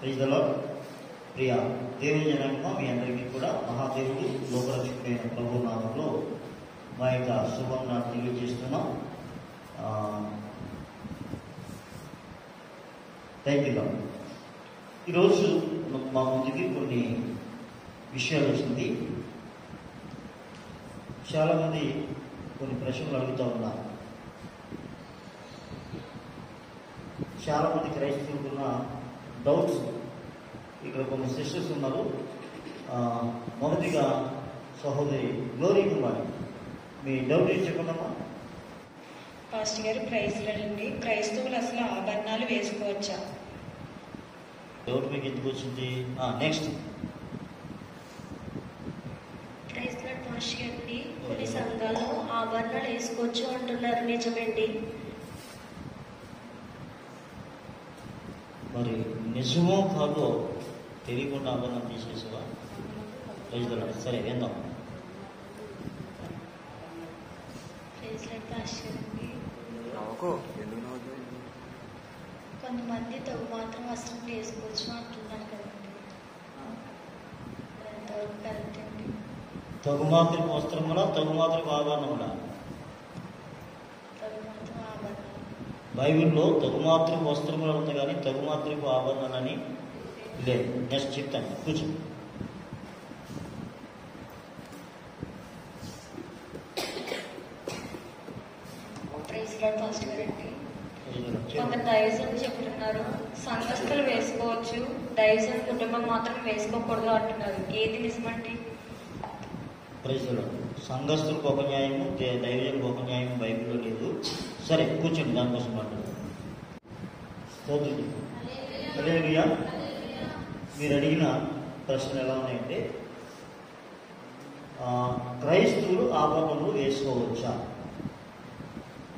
ప్రైజ్లో ప్రియ దేవుని జనాంగ మీ అందరికీ కూడా మహాదేవుడు లోకరక్షకుడైన ప్రభు నామంలో మా యొక్క శుభం తెలియజేస్తున్నాం. థ్యాంక్ యూ ఈరోజు మా ముందుకి కొన్ని విషయాలు వచ్చింది చాలామంది కొన్ని ప్రశ్నలు అడుగుతూ ఉన్నారు. చాలామంది క్రైస్తవులున్న డౌట్స్ ఇక్కడ కొన్ని సిస్టర్స్ ఉన్నారు. ఆ, మొదటిగా సహోదరి గ్లోరీ కుమారి మీ డౌట్ ఏం చెప్పండమ్మా పాస్టర్ గారు ప్రైజ్లండి క్రైస్తవులు అసలు ఆభరణాలు వేసుకోవచ్చా? డౌట్ మీకు ఎందుకు వచ్చింది? నెక్స్ట్ క్రైస్తవ పాస్టర్ గారిని కొన్ని సంఘాలు ఆభరణాలు వేసుకోవచ్చు అంటున్నారు. నిజమండి. మరి నిజమో కాదో తెలియకుండా ఆభరణం తీసేసావా? రైతుల సరే విందాం కొంతమంది తగు మాత్రం వస్త్రం వేసుకోవచ్చు అంటున్నారు కదండి. అండి తగుమాత్రకు వస్త్రములా తగుమాత్రకు ఆభరణములా తగు మాత్రం ఆభరణాలు బైబిల్లో తగుమాత్రకు వస్త్రములు ఉంది కానీ తగుమాత్రకు ఆభరణాలని లేదు. నెక్స్ట్ చెప్తాను. కూర్చో. చెప్తున్నారు. సంఘస్థులు వేసుకోవచ్చు. డైజన్ కుటుంబం మాత్రం వేసుకోకూడదు అంటున్నారు. ఏది నిజమండి? ప్రైజులు సంఘస్థులకు ఒక న్యాయము దే- దైవజనులకు ఒక న్యాయం బైబిల్లో లేదు. సరే కూర్చోండి దానికోసం మాట్లాడు మీరు అడిగిన ప్రశ్న ఎలా ఉన్నాయంటే క్రైస్తవులు ఆభరణములు వేసుకోవచ్చా?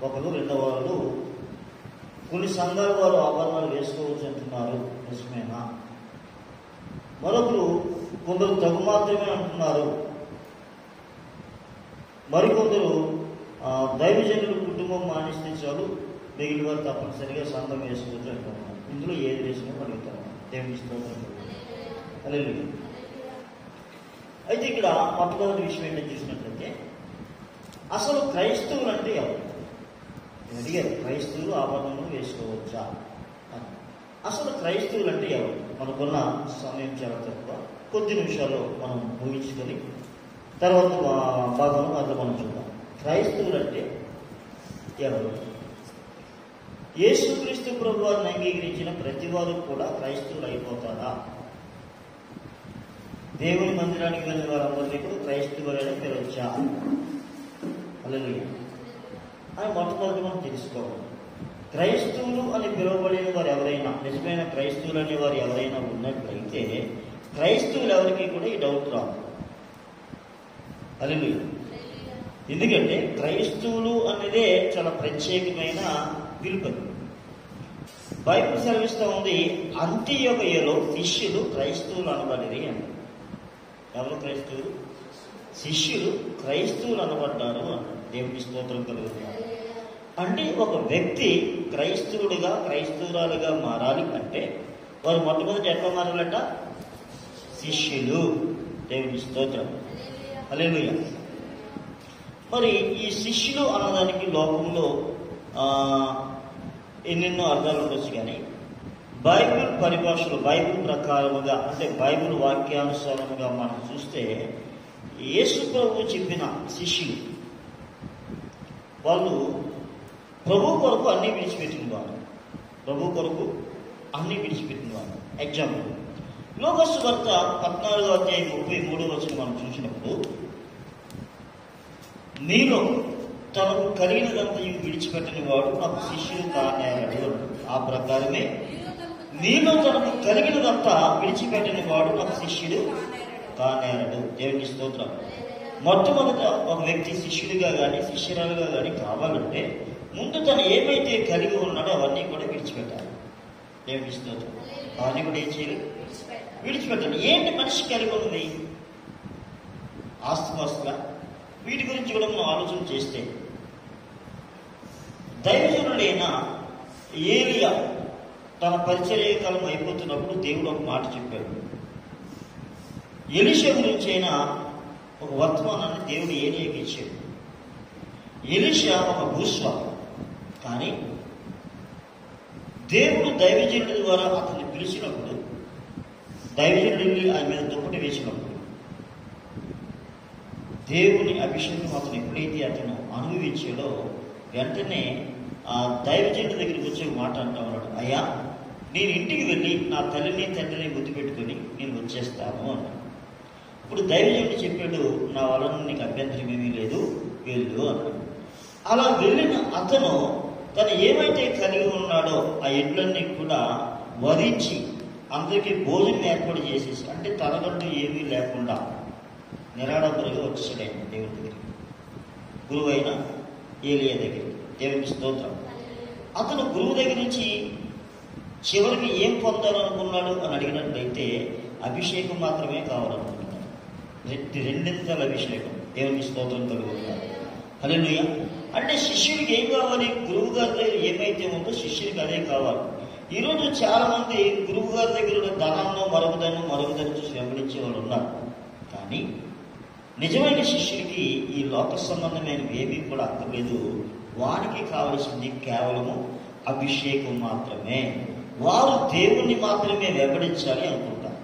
ఒకరు రెండవ వాళ్ళు కొన్ని సంఘాల వారు ఆభరణాలు వేసుకోవచ్చు అంటున్నారు నిజమేనా? మరొకరు కొందరు తగు మాత్రమే అంటున్నారు. మరికొందరు దైవజనులు కుటుంబం మానేస్తే చాలు మిగిలిన వారు తప్పనిసరిగా సంఘం వేసుకోవచ్చు అంటున్నారు ఇందులో ఏది వేసినా అడుగుతాను దేవుని స్తోత్రం. అయితే ఇక్కడ మొట్టమొదటి విషయం ఏంటో చూసినట్లయితే అసలు క్రైస్తవులు అంటే ఎవరు? అడిగారు క్రైస్తవులు ఆభరణము వేసుకోవచ్చా? అని. అసలు క్రైస్తవులు అంటే ఎవరు? మనకున్న సమయం చాలా తక్కువ. కొద్ది నిమిషాల్లో మనం ముగించుకొని తర్వాత మా- భాగం అందులో మనం చూద్దాం. క్రైస్తవులు అంటే ఎవరు యేసుక్రీస్తు ప్రభు వారిని అంగీకరించిన ప్రతి వారు కూడా క్రైస్తవులు అయిపోతారా దేవుని మందిరానికి వెళ్ళిన వారందరినీ కూడా క్రైస్తవులైన పిలవచ్చా? అలాగే అని మొట్టమొదటి మనం తెలుసుకోవాలి. క్రైస్తవులు అని పిలువబడిన వారు ఎవరైనా నిజమైన క్రైస్తవులు అనే వారు ఎవరైనా ఉన్నట్లయితే క్రైస్తవులు ఎవరికి కూడా ఈ డౌట్ రాదు. అలెలు ఎందుకంటే క్రైస్తవులు అనేదే చాలా ప్రత్యేకమైన పిలుపు బైబిల్ సెలవిస్తూ ఉంది అంత్యొకయలో శిష్యులు క్రైస్తవులు అనబడిరి అని. ఎవరు క్రైస్తవులు? శిష్యులు క్రైస్తవులు అనబడ్డారు అన్నాడు దేవుని స్తోత్రం కలుగుతున్నారు అంటే ఒక వ్యక్తి క్రైస్తవుడిగా క్రైస్తవురాలుగా మారాలి అంటే వారు మొట్టమొదటి ఎట్లా మారాలట? శిష్యులు. దేవుని స్తోత్రం. హల్లెలూయ. మరి ఈ శిష్యులు అన్నదానికి లోకంలో ఎన్నెన్నో అర్థాలు ఉండొచ్చు కానీ బైబిల్ పరిభాషలో బైబిల్ ప్రకారముగా అంటే బైబిల్ వాక్యానుసారముగా మనం చూస్తే యేసు ప్రభు చెప్పిన శిష్యులు వాళ్ళు ప్రభు కొరకు అన్ని విడిచిపెట్టిన వారు ప్రభు కొరకు అన్ని విడిచిపెట్టిన వారు ఎగ్జాంపుల్ లోకస్ వార్త పద్నాలుగో అధ్యాయం ముప్పై మూడో వచ్చిన మనం చూసినప్పుడు మీలో తనకు కలిగినదంతయు విడిచిపెట్టని వాడు నాకు శిష్యుడు కానేరడు ఆ ప్రకారమే మీలో తనకు కలిగినదంతా విడిచిపెట్టని వాడు నాకు శిష్యుడు కానేరడు దేవుని స్తోత్రం. మొట్టమొదట ఒక వ్యక్తి శిష్యుడిగా కానీ శిష్యురాలుగా కానీ కావాలంటే ముందు తను ఏమైతే కలిగి ఉన్నాడో అవన్నీ కూడా విడిచిపెట్టాలి. దేవుని స్తోత్రం. అవన్నీ కూడా ఏం చేయాలి? విడిచిపెట్టాలి. ఏంటి మనిషి కలిగి ఉన్నది? ఆస్తిపాస్తుల? వీటి గురించి కూడా మనం ఆలోచన చేస్తే దైవజనుడైన ఏలియా తన పరిచర్య కాలం అయిపోతున్నప్పుడు దేవుడు ఒక మాట చెప్పాడు. ఎలిషా గురించి అయినా ఒక వర్తమానాన్ని దేవుడు ఏలియాకి ఇచ్చాడు. ఎలిష ఒక భూస్వామి కానీ దేవుడు దైవజనుడి ద్వారా అతన్ని పిలిచినప్పుడు దైవజనుడు ఆయన మీద దుప్పటి వేసినప్పుడు దేవుని అభిషేకం అతను ఎప్పుడైతే అతను అనుభవించాడో వెంటనే ఆ దైవజనుడి దగ్గరికి వచ్చి మాట అంటా ఉన్నాడు అయ్యా నేను ఇంటికి వెళ్ళి నా తల్లిని తండ్రిని ముద్దు పెట్టుకొని నేను వచ్చేస్తాను అన్నాడు. ఇప్పుడు దైవజనుడు చెప్పాడు నా వలన నీకు అభ్యంతరం ఏమీ లేదు వెళ్ళు అన్నాడు. అలా వెళ్ళిన అతను తను ఏమైతే కలిగి ఉన్నాడో ఆ ఎడ్లన్నీ కూడా వరించి అందరికీ భోజనం ఏర్పాటు చేసేసి అంటే తనకంటూ ఏమీ లేకుండా నిరాడంబరిగా వచ్చేసాడు ఆయన దేవుడి దగ్గరికి. గురువైన ఏలియా దగ్గరికి. దేవునికి స్తోత్రం. అతను గురువు దగ్గర నుంచి చివరికి ఏం పొందాలనుకున్నాడు అని అడిగినట్లయితే అభిషేకం మాత్రమే కావాలనుకుంటున్నాడు. రెట్టి రెండింతల అభిషేకం. దేవునికి స్తోత్రం కలుగుతున్నాడు హల్లెలూయ. అంటే శిష్యుడికి ఏం కావాలి? గురువు గారి దగ్గర ఏమైతే ఉందో శిష్యుడికి అదే కావాలి. ఈరోజు చాలామంది గురువు గారి దగ్గర ఉన్న ధనంలో మరొకదాన్ని మరొకదాన్ని చూసి వెంబడించే వాళ్ళు ఉన్నారు. కానీ నిజమైన శిష్యుడికి ఈ లోక సంబంధమైన ఏమీ కూడా అర్థలేదు వారికి కావలసింది కేవలము అభిషేకం మాత్రమే. వారు దేవుణ్ణి మాత్రమే వెంబడించాలి అనుకుంటారు.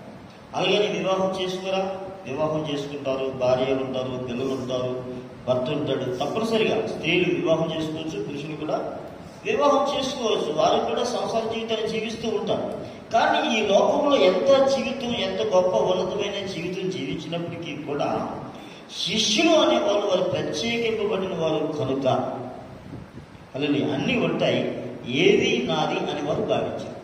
అలాగని వివాహం చేసుకురా వివాహం చేసుకుంటారు భార్యలు ఉంటారు పిల్లలు ఉంటారు భర్త ఉంటాడు. తప్పనిసరిగా స్త్రీలు వివాహం చేసుకోవచ్చు పురుషులు కూడా వివాహం చేసుకోవచ్చు. వారు కూడా సంసార జీవితాన్ని జీవిస్తూ ఉంటారు. కానీ ఈ లోకంలో ఎంత జీవితం ఎంత గొప్ప ఉన్నతమైన జీవితం జీవించినప్పటికీ కూడా శిష్యులు అనేవాళ్ళు వారు ప్రత్యేకింపబడిన వారు కనుక అలాగే అన్నీ ఉంటాయి ఏది నాది అని వారు భావించారు.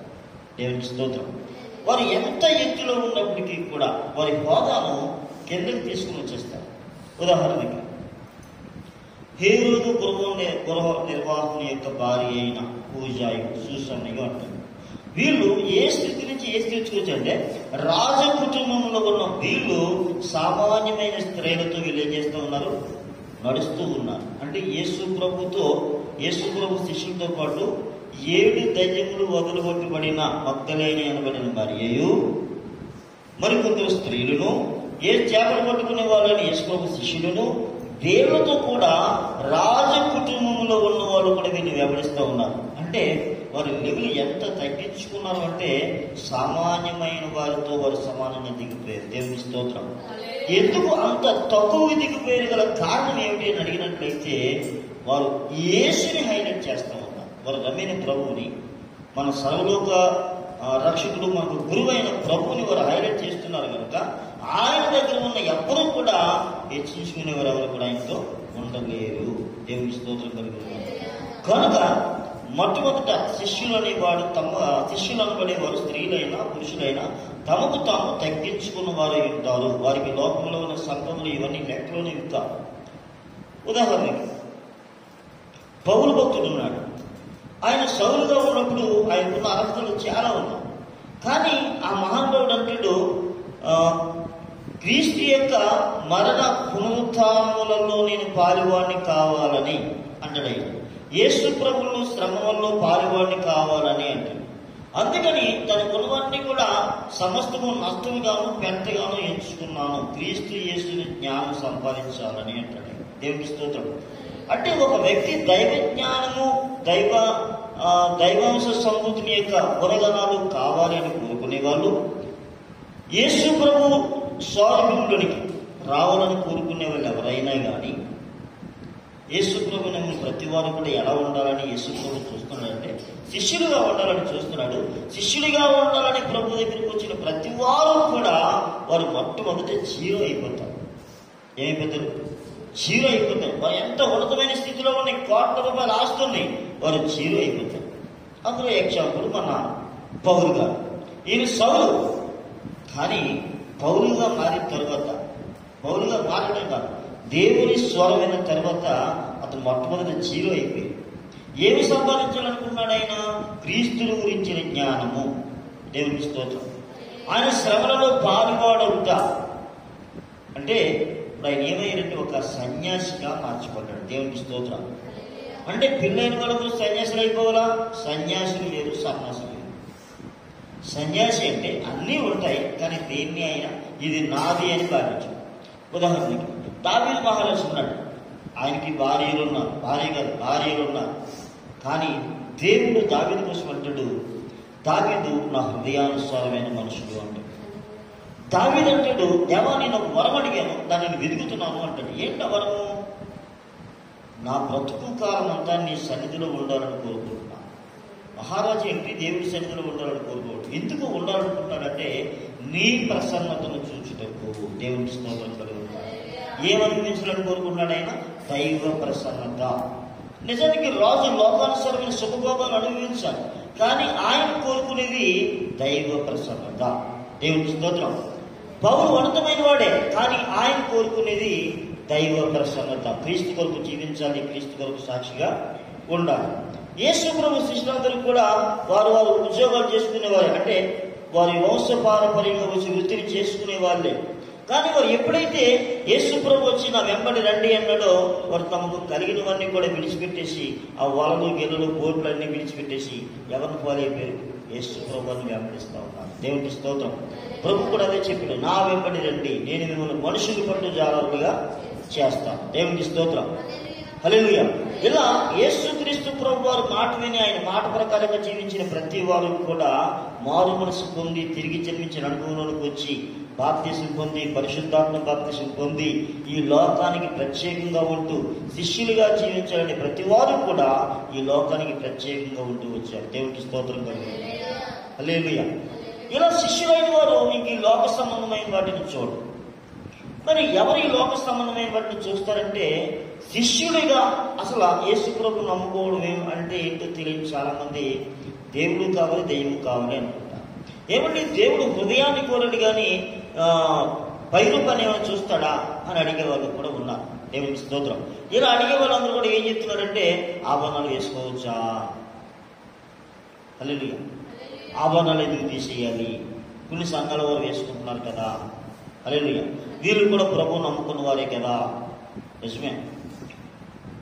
దేవుని స్తోత్రం. వారు ఎంత ఎత్తులో ఉన్నప్పటికీ కూడా వారి హోదాను కిందకి తీసుకుని వచ్చేస్తారు. ఉదాహరణకి హేరోదు గృహ గృహ నిర్వాహకుని యొక్క భార్య అయిన పూజాయు సూసన్నయు అంటారు. వీళ్ళు ఏ స్థితి నుంచి ఏ స్థితికి వచ్చారంటే రాజ కుటుంబంలో ఉన్న వీళ్ళు సామాన్యమైన స్త్రీలతో వీళ్ళు ఏం చేస్తూ ఉన్నారు? నడుస్తూ ఉన్నారు. అంటే యేసు ప్రభుతో యేసు ప్రభు శిష్యులతో పాటు ఏడు దయ్యములు వదిలిగొట్టబడిన మక్కలేని అనబడిన భార్యయు మరికొందరు స్త్రీలను ఏ చేపలు పట్టుకునే వాళ్ళని యేసుప్రభు శిష్యులను దేవులతో కూడా రాజ కుటుంబంలో ఉన్న వాళ్ళు కూడా వీళ్ళు వెంబడిస్తూ ఉన్నారు. అంటే వారి లెవెల్ ఎంత తగ్గించుకున్నారు అంటే సామాన్యమైన వారితో వారు సమానంగా దిగిపోయారు. దేవుని స్తోత్రం. ఎందుకు అంత తక్కువ దిగిపోయారు? గల కారణం ఏమిటి అని అడిగినట్లయితే వారు యేసుని హైలైట్ చేస్తూ ఉన్నారు. వారు నమ్మిన ప్రభువుని మన సర్వలోక రక్షకుడు మనకు గురువైన ప్రభువుని వారు హైలైట్ చేస్తున్నారు కనుక ఆయన దగ్గర ఉన్న ఎవ్వరూ కూడా హెచ్చించుకునేవారు ఎవరు కూడా ఆయనతో ఉండలేరు. దేవుని స్తోత్రం కలుగుతుంది కనుక మొట్టమొదట శిష్యులు అనేవాడు తమ శిష్యులు అనబడేవారు స్త్రీలైనా పురుషులైనా తమకు తాము తగ్గించుకున్న వారు ఉంటారు. వారికి లోకంలో ఉన్న సంఘములు ఇవన్నీ లెక్కలోనే ఉంటారు. ఉదాహరణకి పౌరు భక్తుడు ఉన్నాడు. ఆయన సౌలుగా ఉన్నప్పుడు ఆయనకున్న అర్హతలు చాలా ఉన్నాయి. కానీ ఆ మహానుభావుడు క్రీస్తు యొక్క మరణ పునరుత్నములలో నేను పాలువాడిని కావాలని అంటాడు యేసు ప్రభులు శ్రమంలో పాలువాడిని కావాలని అంటాడు అందుకని తన కులవాన్ని కూడా సమస్తము నష్టముగాను పెంటగాను ఎంచుకున్నాను. క్రీస్తు యేసుని జ్ఞానం సంపాదించాలని అంటాడు. దేవుని స్తోత్రం. అంటే ఒక వ్యక్తి దైవ జ్ఞానము దైవ దైవాంశ సంబుద్ధిని యొక్క గుణగణాలు కావాలని కోరుకునేవాళ్ళు కోరుకునే వాళ్ళు యేసు ప్రభు స్వామిలోనికి రావాలని కోరుకునే వాళ్ళు ఎవరైనా కానీ యేసుప్రభు నమ్మిన ప్రతి వారు కూడా ఎలా ఉండాలని యేసుప్రభు చూస్తున్నాడంటే శిష్యుడిగా ఉండాలని చూస్తున్నాడు. శిష్యుడిగా ఉండాలని ప్రభు దగ్గరికి వచ్చిన ప్రతి వారు కూడా వారు మొట్టమొదట జీరో అయిపోతారు. ఏమైపోతారు? జీరో అయిపోతారు. వారు ఎంత ఉన్నతమైన స్థితిలో ఉన్నాయి కోట్ల రూపాయలు ఆస్తున్నాయి వారు జీరో అయిపోతారు. అందులో ఎగ్జాంపుల్ మన పౌరు గారు. ఈయన సౌలు. కానీ పౌరుగా మారిన తర్వాత పౌరుగా మారడం కాదు. దేవుని స్వరమైన తర్వాత అతను మొట్టమొదటి జీరో అయిపోయింది ఏమి సంపాదించాలనుకున్నాడు ఆయన క్రీస్తుని గురించిన జ్ఞానము. దేవుని స్తోత్రం. ఆయన శ్రమలలో పాల్గొడుట అంటే ఇప్పుడు ఆయన ఏమయ్యారంటే ఒక సన్యాసిగా మార్చబడ్డాడు దేవునికి స్తోత్రం. అంటే పిల్లైన వాళ్ళకు సన్యాసులు అయిపోవాలా? సన్యాసులు లేరు సన్యాసులు లేరు. సన్యాసి అంటే అన్నీ ఉంటాయి కానీ దేన్ని అయినా? ఇది నాది అని భావించు. ఉదాహరణకి దావీదు మహారాజు ఉన్నాడు. ఆయనకి భార్యలు ఉన్నారు. భార్య కాదు భార్యలు ఉన్నారు. కానీ దేవుడు దావీదు కోసం అంటాడు దావీదు నా హృదయానుసారమైన మనుషుడు అంటాడు దావీదు అంటాడు దేవా నేను ఒక వరం అడిగాను. దానిని వెతుకుతున్నాను అంటాడు. ఏంట వరము? నా బ్రతుకు కాలం అంతా నీ సన్నిధిలో ఉండాలని కోరుకుంటున్నాను మహారాజు ఏంటి దేవుడి సన్నిధిలో ఉండాలని కోరుకోవడం ఎందుకు ఉండాలనుకుంటాడంటే నీ ప్రసన్నతను చూచుటకు దేవుడి స్తోత్రం ఏమనిపించాలని కోరుకున్నాడు ఆయన? దైవ ప్రసన్నత. నిజానికి రాజు లోకానుసరమైన శుభభోగాలు అనుభవించాలి. కానీ ఆయన కోరుకునేది దైవ ప్రసన్నత. దేవుని స్తోత్రం. పౌరు ఉన్నతమైన వాడే కానీ ఆయన కోరుకునేది దైవ ప్రసన్నత. క్రీస్తు కొరకు జీవించాలి క్రీస్తు కొరకు సాక్షిగా ఉండాలి. యేసు ప్రభు శిష్యులందరూ కూడా వారు వారు ఉద్యోగాలు చేసుకునేవారు. అంటే వారి వంశ పారంపర్యంగా వచ్చి వృత్తిని చేసుకునే వాళ్ళే కానీ వారు ఎప్పుడైతే యేసు ప్రభు వచ్చి నా వెంబడి రండి అన్నాడో వారు తమకు కలిగినవన్నీ కూడా విడిచిపెట్టేసి ఆ వలలు గెలలు బోట్లు అన్నీ విడిచిపెట్టేసి ఎవరిని పోలైపోయారు యేసు ప్రభుని వెంబడిస్తా ఉన్నారు దేవునికి స్తోత్రం. ప్రభు కూడా అదే చెప్పాడు నా వెంబడి రండి నేను మిమ్మల్ని మనుషులు పట్టు జాగ్రత్తగా చేస్తాను. దేవునికి స్తోత్రం. హల్లెలూయా. ఇలా యేసుక్రీస్తు ప్రభు వారు మాట విని ఆయన మాట ప్రకారంగా జీవించిన ప్రతి వారు కూడా మారు మనసు పొంది తిరిగి జన్మించిన అనుభవంలోకి వచ్చి బాప్తిసం పొంది పరిశుద్ధాత్మ బాప్తిసం పొంది ఈ లోకానికి ప్రత్యేకంగా ఉంటూ శిష్యులుగా జీవించాలని ప్రతి వారు కూడా ఈ లోకానికి ప్రత్యేకంగా ఉంటూ వచ్చారు. దేవునికి స్తోత్రం కలిగి ఇలా శిష్యులైన వారు ఇంక ఈ లోక సంబంధమైన వాటిని చూడరు మరి ఎవరు ఈ లోక సంబంధమైన వాటిని చూస్తారంటే శిష్యుడిగా అసలు యేసు ప్రభు నమ్ముకోవడం అంటే ఏంటో తెలియని చాలా మంది దేవుడు కావాలి దెయ్యం కావాలి అనుకుంటారు. ఏమండి? దేవుడు హృదయాన్ని కోరడు కానీ పై రూపాన్ని ఏమైనా చూస్తాడా అని అడిగే వాళ్ళు కూడా ఉన్నారు. దేవుని స్తోత్రం. ఇలా అడిగే వాళ్ళందరూ కూడా ఏం చెప్తున్నారంటే ఆభరణాలు వేసుకోవచ్చా? అల్లు ఆభరణాలు ఎందుకు తీసేయాలి? కొన్ని సంఘాల వారు వేసుకుంటున్నారు కదా. అల్లు వీళ్ళు కూడా ప్రభు నమ్ముకున్న వారే కదా. నిజమే.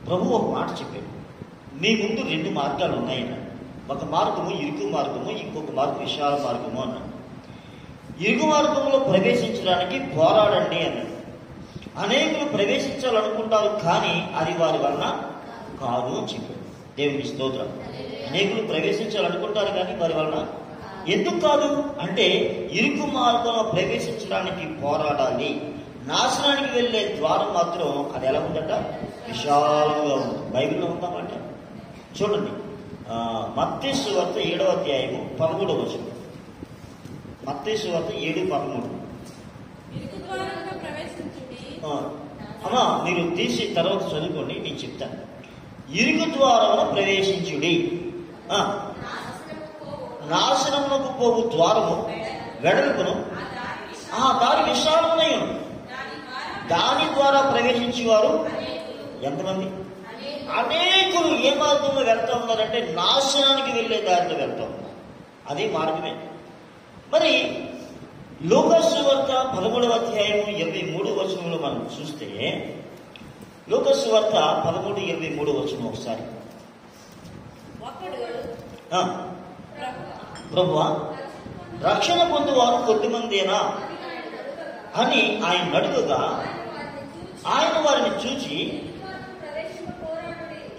ప్రభు ఒక మాట చెప్పాడు. మీ ముందు రెండు మార్గాలు ఉన్నాయి ఒక మార్గము ఇరుకు మార్గము ఇంకొక మార్గం విశాల మార్గము అన్నాడు. ఇరుగు మార్గంలో ప్రవేశించడానికి పోరాడండి అన్నాడు. అనేకులు ప్రవేశించాలనుకుంటారు కానీ అది వారి వలన కాదు అని చెప్పాడు. దేవుని స్తోత్రం. అనేకులు ప్రవేశించాలనుకుంటారు కానీ వారి వలన ఎందుకు కాదు? అంటే ఇరుకు మార్గంలో ప్రవేశించడానికి పోరాడాలి. నాశనానికి వెళ్ళే ద్వారం మాత్రం అది ఎలా ఉందట? విశాలంగా ఉంది. బైబిల్లో ఉందామంట చూడండి. మత్స్సు వార్త ఏడవ అధ్యాయము పదమూడవ వచనం. మత్తేసు వార్త ఏడు పదమూడు. అమ్మా మీరు తీసి తర్వాత చదువుకోండి నేను చెప్తాను ఇరుకు ద్వారంలో ప్రవేశించుడి. నాశనమునకు పోవు ద్వారము వెడల్పును. ఆ దారి విశాలమునయం దాని ద్వారా ప్రవేశించేవారు ఎంతమంది? అనేకులు ఏ మార్గంలో వెళ్తా ఉన్నారంటే నాశనానికి వెళ్ళే దారిలో వెళ్తా ఉన్నారు. అదే మార్గమే. మరి లోకసు వార్త పదమూడవ అధ్యాయము ఇరవై మూడు వచనంలో మనం చూస్తే లోకసు వార్త పదమూడు ఇరవై మూడు వచనం ఒకసారి. ప్రభువా రక్షణ పొందువారు కొద్దిమందేనా? అని ఆయన అడుగుగా ఆయన వారిని చూచి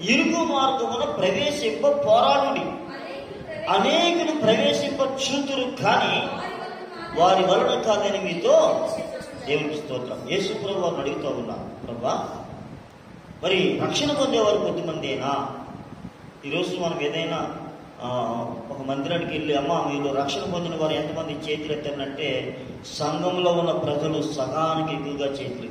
ఇరుగు మార్గమున ప్రవేశింప పోరాడుడి. అనేకులు ప్రవేశింపచ్చుతురు కానీ వారి వలన కాదని మీతో దేవునికి స్తోత్రం. యేసు ప్రభు వారిని అడుగుతూ ఉన్నాను ప్రభా మరి రక్షణ పొందేవారు కొద్దిమందేనా? ఈరోజు మనం ఏదైనా ఒక మందిరానికి వెళ్ళి అమ్మ మీరు రక్షణ పొందిన వారు ఎంతమంది చేతులు ఎత్తారంటే సంఘంలో ఉన్న ప్రజలు సగానికి ఎక్కువగా చేతులు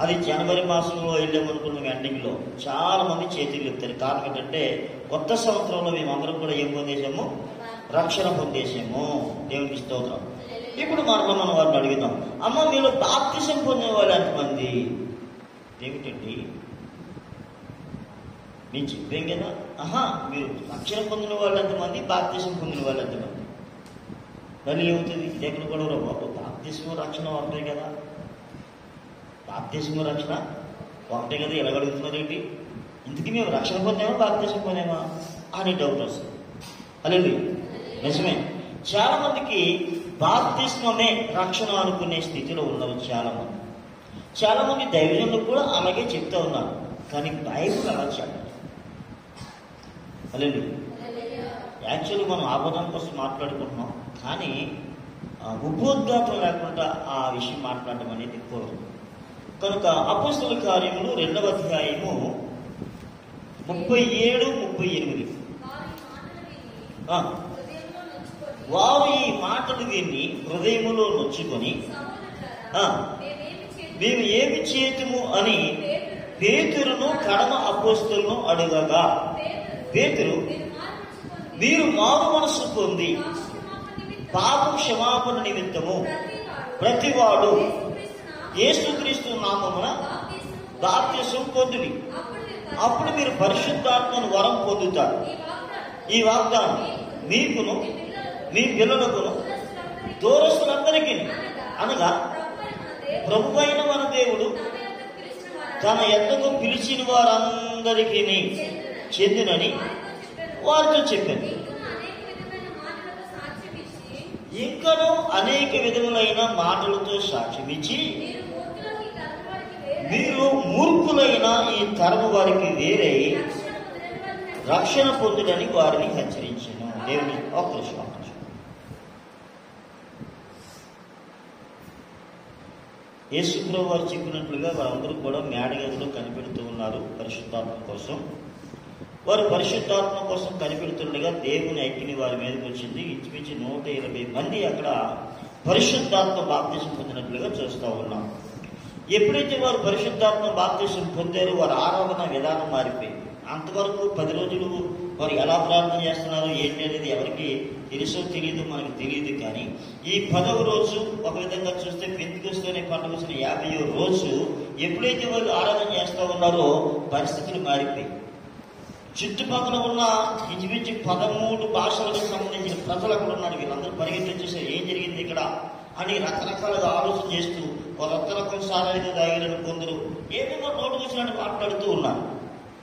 అది జనవరి మాసంలో వెళ్ళామనుకున్న ఎండింగ్లో చాలా మంది చేతులు ఎత్తారు. కారణం ఏంటంటే కొత్త సంవత్సరంలో మేమందరం కూడా ఏం పొందేసాము రక్షణ పొందేశాము. దేవునికి స్తోత్రం. ఇప్పుడు మరలా మనం వారిని అడుగుదాం. అమ్మ మీరు బాప్తిసం పొందిన వాళ్ళు ఎంతమంది? ఏమిటండి? నేను చెప్పాం కదా. ఆహా మీరు రక్షణ పొందిన వాళ్ళు ఎంతమంది? బాప్తిసం పొందిన వాళ్ళు ఎంతమంది? మళ్ళీ ఏమవుతుంది? ఎక్కడ కూడా బాబు బాప్తిసం రక్షణ ఒకటే కదా. బాప్తిసం రక్షణ. ఒకటే కదా ఎలా అడుగుతున్నారు ఏంటి? ఇందుకు మేము రక్షణ పొందామా భారతదేశం పొందామా అనే డౌట్ వస్తుంది. అదే నిజమే. చాలా మందికి భారతదేశంలోనే రక్షణ అనుకునే స్థితిలో ఉన్నారు చాలా మంది చాలా మంది దైవజనులు కూడా అలాగే చెప్తా ఉన్నారు. కానీ బైబిల్ అలా చెప్పదు. అలేదు యాక్చువల్లీ మనం ఆపదం కోసం మాట్లాడుకుంటున్నాం. కానీ ఉపోద్ఘాతం లేకుండా ఆ విషయం మాట్లాడడం అనేది కోరు కనుక అపోస్తుల కార్యములు రెండవ అధ్యాయము ముప్పై ఏడు ముప్పై ఎనిమిది. వారు ఈ మాటలు విని హృదయములో నొచ్చుకొని మేము ఏమి చేతుము అని పేతురును కడమ అపోస్తులను అడగగా పేతురు మీరు మారు మనస్సు పొంది పాప క్షమాపణ నిమిత్తము ప్రతివాడు యేసుక్రీస్తు నామమున బాప్తిసం పొందుడి. అప్పుడు మీరు పరిశుద్ధాత్మను వరం పొందుతారు. ఈ వాగ్దానం మీకును మీ పిల్లలకును దూరస్తులందరికీ అనగా ప్రభు అయిన మన దేవుడు తన ఎంతకు పిలిచిన వారందరికీ చెందినని వారితో చెప్పింది ఇంకనూ అనేక విధములైన మాటలతో సాక్ష్యమిచ్చి మీరు మూర్ఖులైన ఈ తరము వారికి వేరే రక్షణ పొందుడని వారిని హెచ్చరించను దేవుని ఒక యేసుప్రభు వారు చెప్పినట్లుగా వారందరూ కూడా మేడగదిలో కనిపెడుతూ ఉన్నారు పరిశుద్ధాత్మ కోసం. వారు పరిశుద్ధాత్మ కోసం కనిపెడుతుండగా దేవుని ఐక్యని వారి మీదకి వచ్చింది. ఇంచుమించి నూట ఇరవై మంది అక్కడ పరిశుద్ధాత్మ బాప్తిజం పొందినట్లుగా చూస్తూ ఉన్నాం. ఎప్పుడైతే వారు పరిశుద్ధాత్మ బాప్తీసం పొందారో వారు ఆరాధన విధానం మారిపోయింది. అంతవరకు పది రోజులు వారు ఎలా ప్రార్థన చేస్తున్నారో ఏంటి అనేది ఎవరికి తెలుసో తెలియదు మనకు తెలియదు కానీ ఈ పదవ రోజు ఒక విధంగా చూస్తే పెంతుకొస్తూనే పండుగ వచ్చిన యాభైయో రోజు ఎప్పుడైతే వాళ్ళు ఆరాధన చేస్తూ ఉన్నారో పరిస్థితులు మారిపోయి చుట్టుపక్కల ఉన్న ఇంచుమించు పదమూడు భాషలకు సంబంధించిన ప్రజలు అక్కడ ఉన్నారు. వీళ్ళందరూ పరిగెత్తి వచ్చేసారు. ఏం జరిగింది ఇక్కడ? అని రకరకాలుగా ఆలోచన చేస్తూ ఒక రక్త రకం కొందరు ఏమేమో నోటు వచ్చినట్టు మాట్లాడుతూ ఉన్నారు.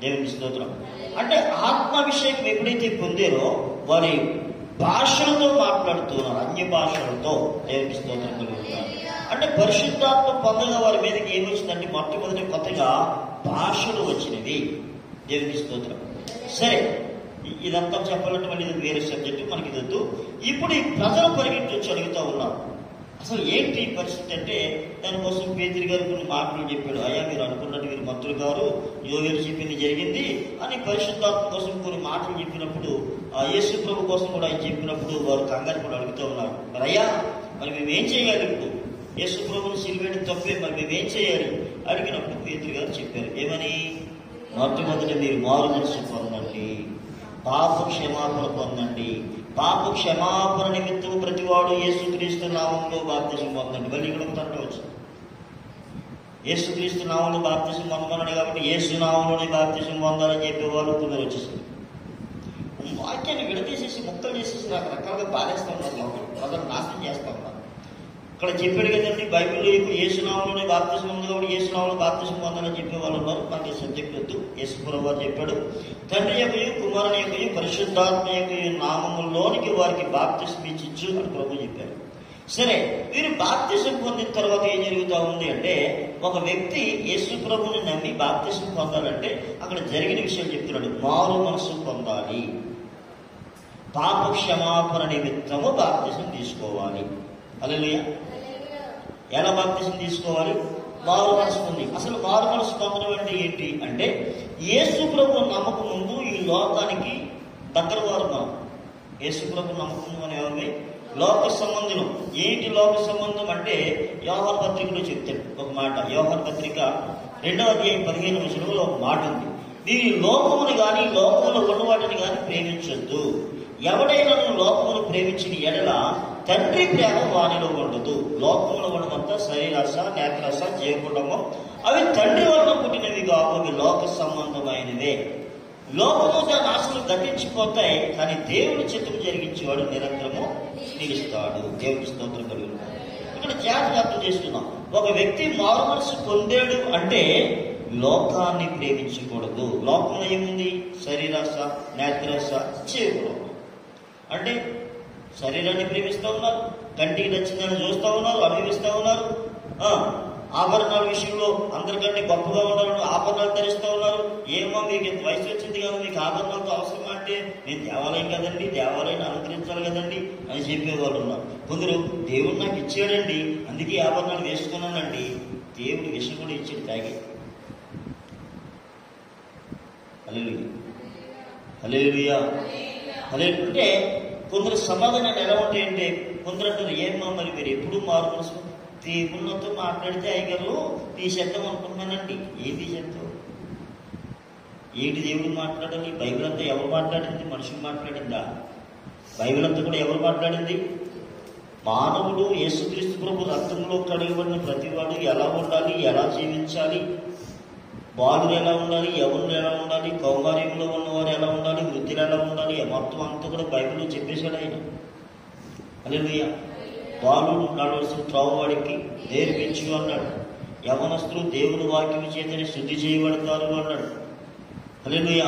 దేవుని స్తోత్రం. అంటే ఆత్మాభిషేకం ఎప్పుడైతే పొందారో వారి భాషలతో మాట్లాడుతున్నారు అన్య భాషలతో దేవుని స్తోత్రం కలుగుతున్నారు అంటే పరిశుద్ధాత్మ పొందగా వారి మీదకి ఏమొచ్చిందంటే మొట్టమొదటి కొత్తగా భాషలు వచ్చినవి. దేవుని స్తోత్రం. సరే ఇదంతా చెప్పాలంటే మళ్ళీ వేరే సబ్జెక్టు మనకి ఇది ఇప్పుడు ఈ ప్రజలు పరిగెత్తి వచ్చి అడుగుతా ఉన్నారు. అసలు ఏంటి పరిస్థితి అంటే దానికోసం పేదరి గారు కొన్ని మాటలు చెప్పాడు అయ్యా మీరు అనుకున్నట్టు మీరు మంత్రులు గారు యోగ్యం చెప్పింది జరిగింది అని పరిశుద్ధాత్మ కోసం కొన్ని మాటలు చెప్పినప్పుడు ఆ యేసు ప్రభు కోసం కూడా ఆయన చెప్పినప్పుడు వారు కంగారు కూడా అడుగుతూ ఉన్నారు. మరి అయ్యా మరి మేము ఏం చేయాలి ఇప్పుడు? యేసు ప్రభుని సిలివేయడం తప్పే మరి మేము ఏం చేయాలి? అడిగినప్పుడు పేదరి గారు చెప్పారు. ఏమని? మొట్టమొదటి మీరు మారు మనసు పొందండి. పాప క్షమాపణ పొందండి. పాప క్షమాపణ నిమిత్తం ప్రతివాడు యేసుక్రీస్తు నామంలో బాప్తిజం పొందండి. మళ్ళీ ఇక్కడ తండ్రి వచ్చింది. యేసుక్రీస్తు నామంలో బాప్తిజం పొందమన్నాడు కాబట్టి యేసు నామంలోనే బాప్తిజం పొందాలని చెప్పే వాళ్ళు కొందరు వచ్చేసింది వాక్యాన్ని విడదీసేసి ముక్కలు చేసేసి రకరకాలుగా పారేస్తా ఉన్నారు లోపల ప్రజలు నాశనం చేస్తా ఉన్నారు. ఇక్కడ చెప్పాడు కదండి బైబిల్లో ఇప్పుడు ఏసునామంలోనే బాప్తిజం ఉంది కాబట్టి ఏసునామంలో బాప్తిజం పొందాలని చెప్పే వాళ్ళు ఉన్నారు. మనకి సబ్జెక్ట్ వద్దు. యేసుపురం వారు చెప్పాడు తండ్రి యొక్క కుమారుని యొక్క పరిశుద్ధాత్మ యొక్క నామములోనికి వారికి బాప్తిసం ఇచ్చిచ్చు అని ప్రభు చెప్పారు సరే వీరు బాప్తిసం పొందిన తర్వాత ఏం జరుగుతూ ఉంది అంటే ఒక వ్యక్తి యేసు ప్రభుని నమ్మి బాప్తిసం పొందాలంటే అక్కడ జరిగిన విషయం చెప్తున్నాడు మారు మనసు పొందాలి. పాప క్షమాపణ నిమిత్తము బాప్తిసం తీసుకోవాలి. అలలుయా ఎలా బాప్తిసం తీసుకోవాలి? మారు మనసు అసలు మారు మనసు పొందడం అంటే ఏంటి? అంటే యేసు ప్రభు నమ్మకం ముందు ఈ లోకానికి దగ్గర వారు మనం యేసు ప్రభు నమ్మకం ముందు మనం ఎవరిని లోక సంబంధం ఏంటి లోక సంబంధం అంటే వ్యవహార పత్రికలో చెప్తాడు ఒక మాట. వ్యవహార పత్రిక రెండవ అధ్యాయం పదిహేను విషయంలో ఒక మాట ఉంది. దీని ఈ లోకమును కానీ లోకములో ఉన్న వాటిని కానీ ప్రేమించొద్దు. ఎవడైనా లోకమును ప్రేమించిన ఎడల తండ్రి ప్రేమ వానిలో ఉండదు లోకంలో ఉన్నదంతా శరీరస నేత్రస జీవకుడము అవి తండ్రి వలన పుట్టినవి కావు అవి లోక సంబంధమైనవే. లోకము దాని ఆశలు కానీ దేవుని చిత్తము జరిగించేవాడు నిరంతరము నిలుస్తాడు. దేవుని స్తోత్రం కలుగు ఇక్కడ జాగ్రత్త చేస్తున్నాం. ఒక వ్యక్తి మారు మనసు పొందాడు అంటే లోకాన్ని ప్రేమించకూడదు. లోకంలో ఏముంది? శరీరాశ నేత్రాస చేయకూడదు అంటే శరీరాన్ని ప్రేమిస్తూ ఉన్నారు కంటికి నచ్చిందని చూస్తూ ఉన్నారు అనుభవిస్తూ ఉన్నారు. ఆభరణాల విషయంలో అందరికంటే గొప్పగా ఉండాలని ఆభరణాలు ధరిస్తూ ఉన్నారు. ఏమో మీకు ఇంత వయసు వచ్చింది కదా మీకు ఆభరణాలతో అవసరం అంటే నేను దేవాలయం కదండి దేవాలయాన్ని అలంకరించాలి కదండి అని చెప్పేవాళ్ళు ఉన్నారు. కొందరు దేవుడు నాకు ఇచ్చాడండి అందుకే ఆభరణాలు వేసుకున్నానండి. దేవుడు విషయం కూడా ఇచ్చాడు తాగి. హల్లెలూయా. హల్లెలూయా. హల్లే అంటే కొందరు సమాధానాలు ఎలా ఉంటాయంటే కొందరు అంటారు ఏమ్మా మరి మీరు ఎప్పుడు మారు మనసు? దేవుళ్ళతో మాట్లాడితే అయ్యగారు తీసేద్దాం అనుకుంటున్నానండి. ఏం తీసేద్దాం ఏంటి దేవుడు మాట్లాడాలి బైబిల్ అంతా ఎవరు మాట్లాడింది? మనుషులు మాట్లాడిందా? బైబిల్ అంతా కూడా ఎవరు మాట్లాడింది? మానవుడు యేసుక్రీస్తు ప్రభు రక్తంలో కడగబడిన ప్రతివాడు ఎలా ఉండాలి? ఎలా జీవించాలి? బాలులు ఎలా ఉండాలి యవనులు ఎలా ఉండాలి కౌమార్యంలో ఉన్నవారు ఎలా ఉండాలి వృద్ధులు ఎలా ఉండాలి మొత్తం అంతా కూడా బైబిల్లో చెప్పేశాడు ఆయన. అలెలుయ్య బాలుడు నడవలసిన త్రోవ వాడికి నేర్పించు అన్నాడు. యవనస్తులు దేవుని వాక్యం చేతని శుద్ధి చేయబడతారు అన్నాడు. అలెలుయ్య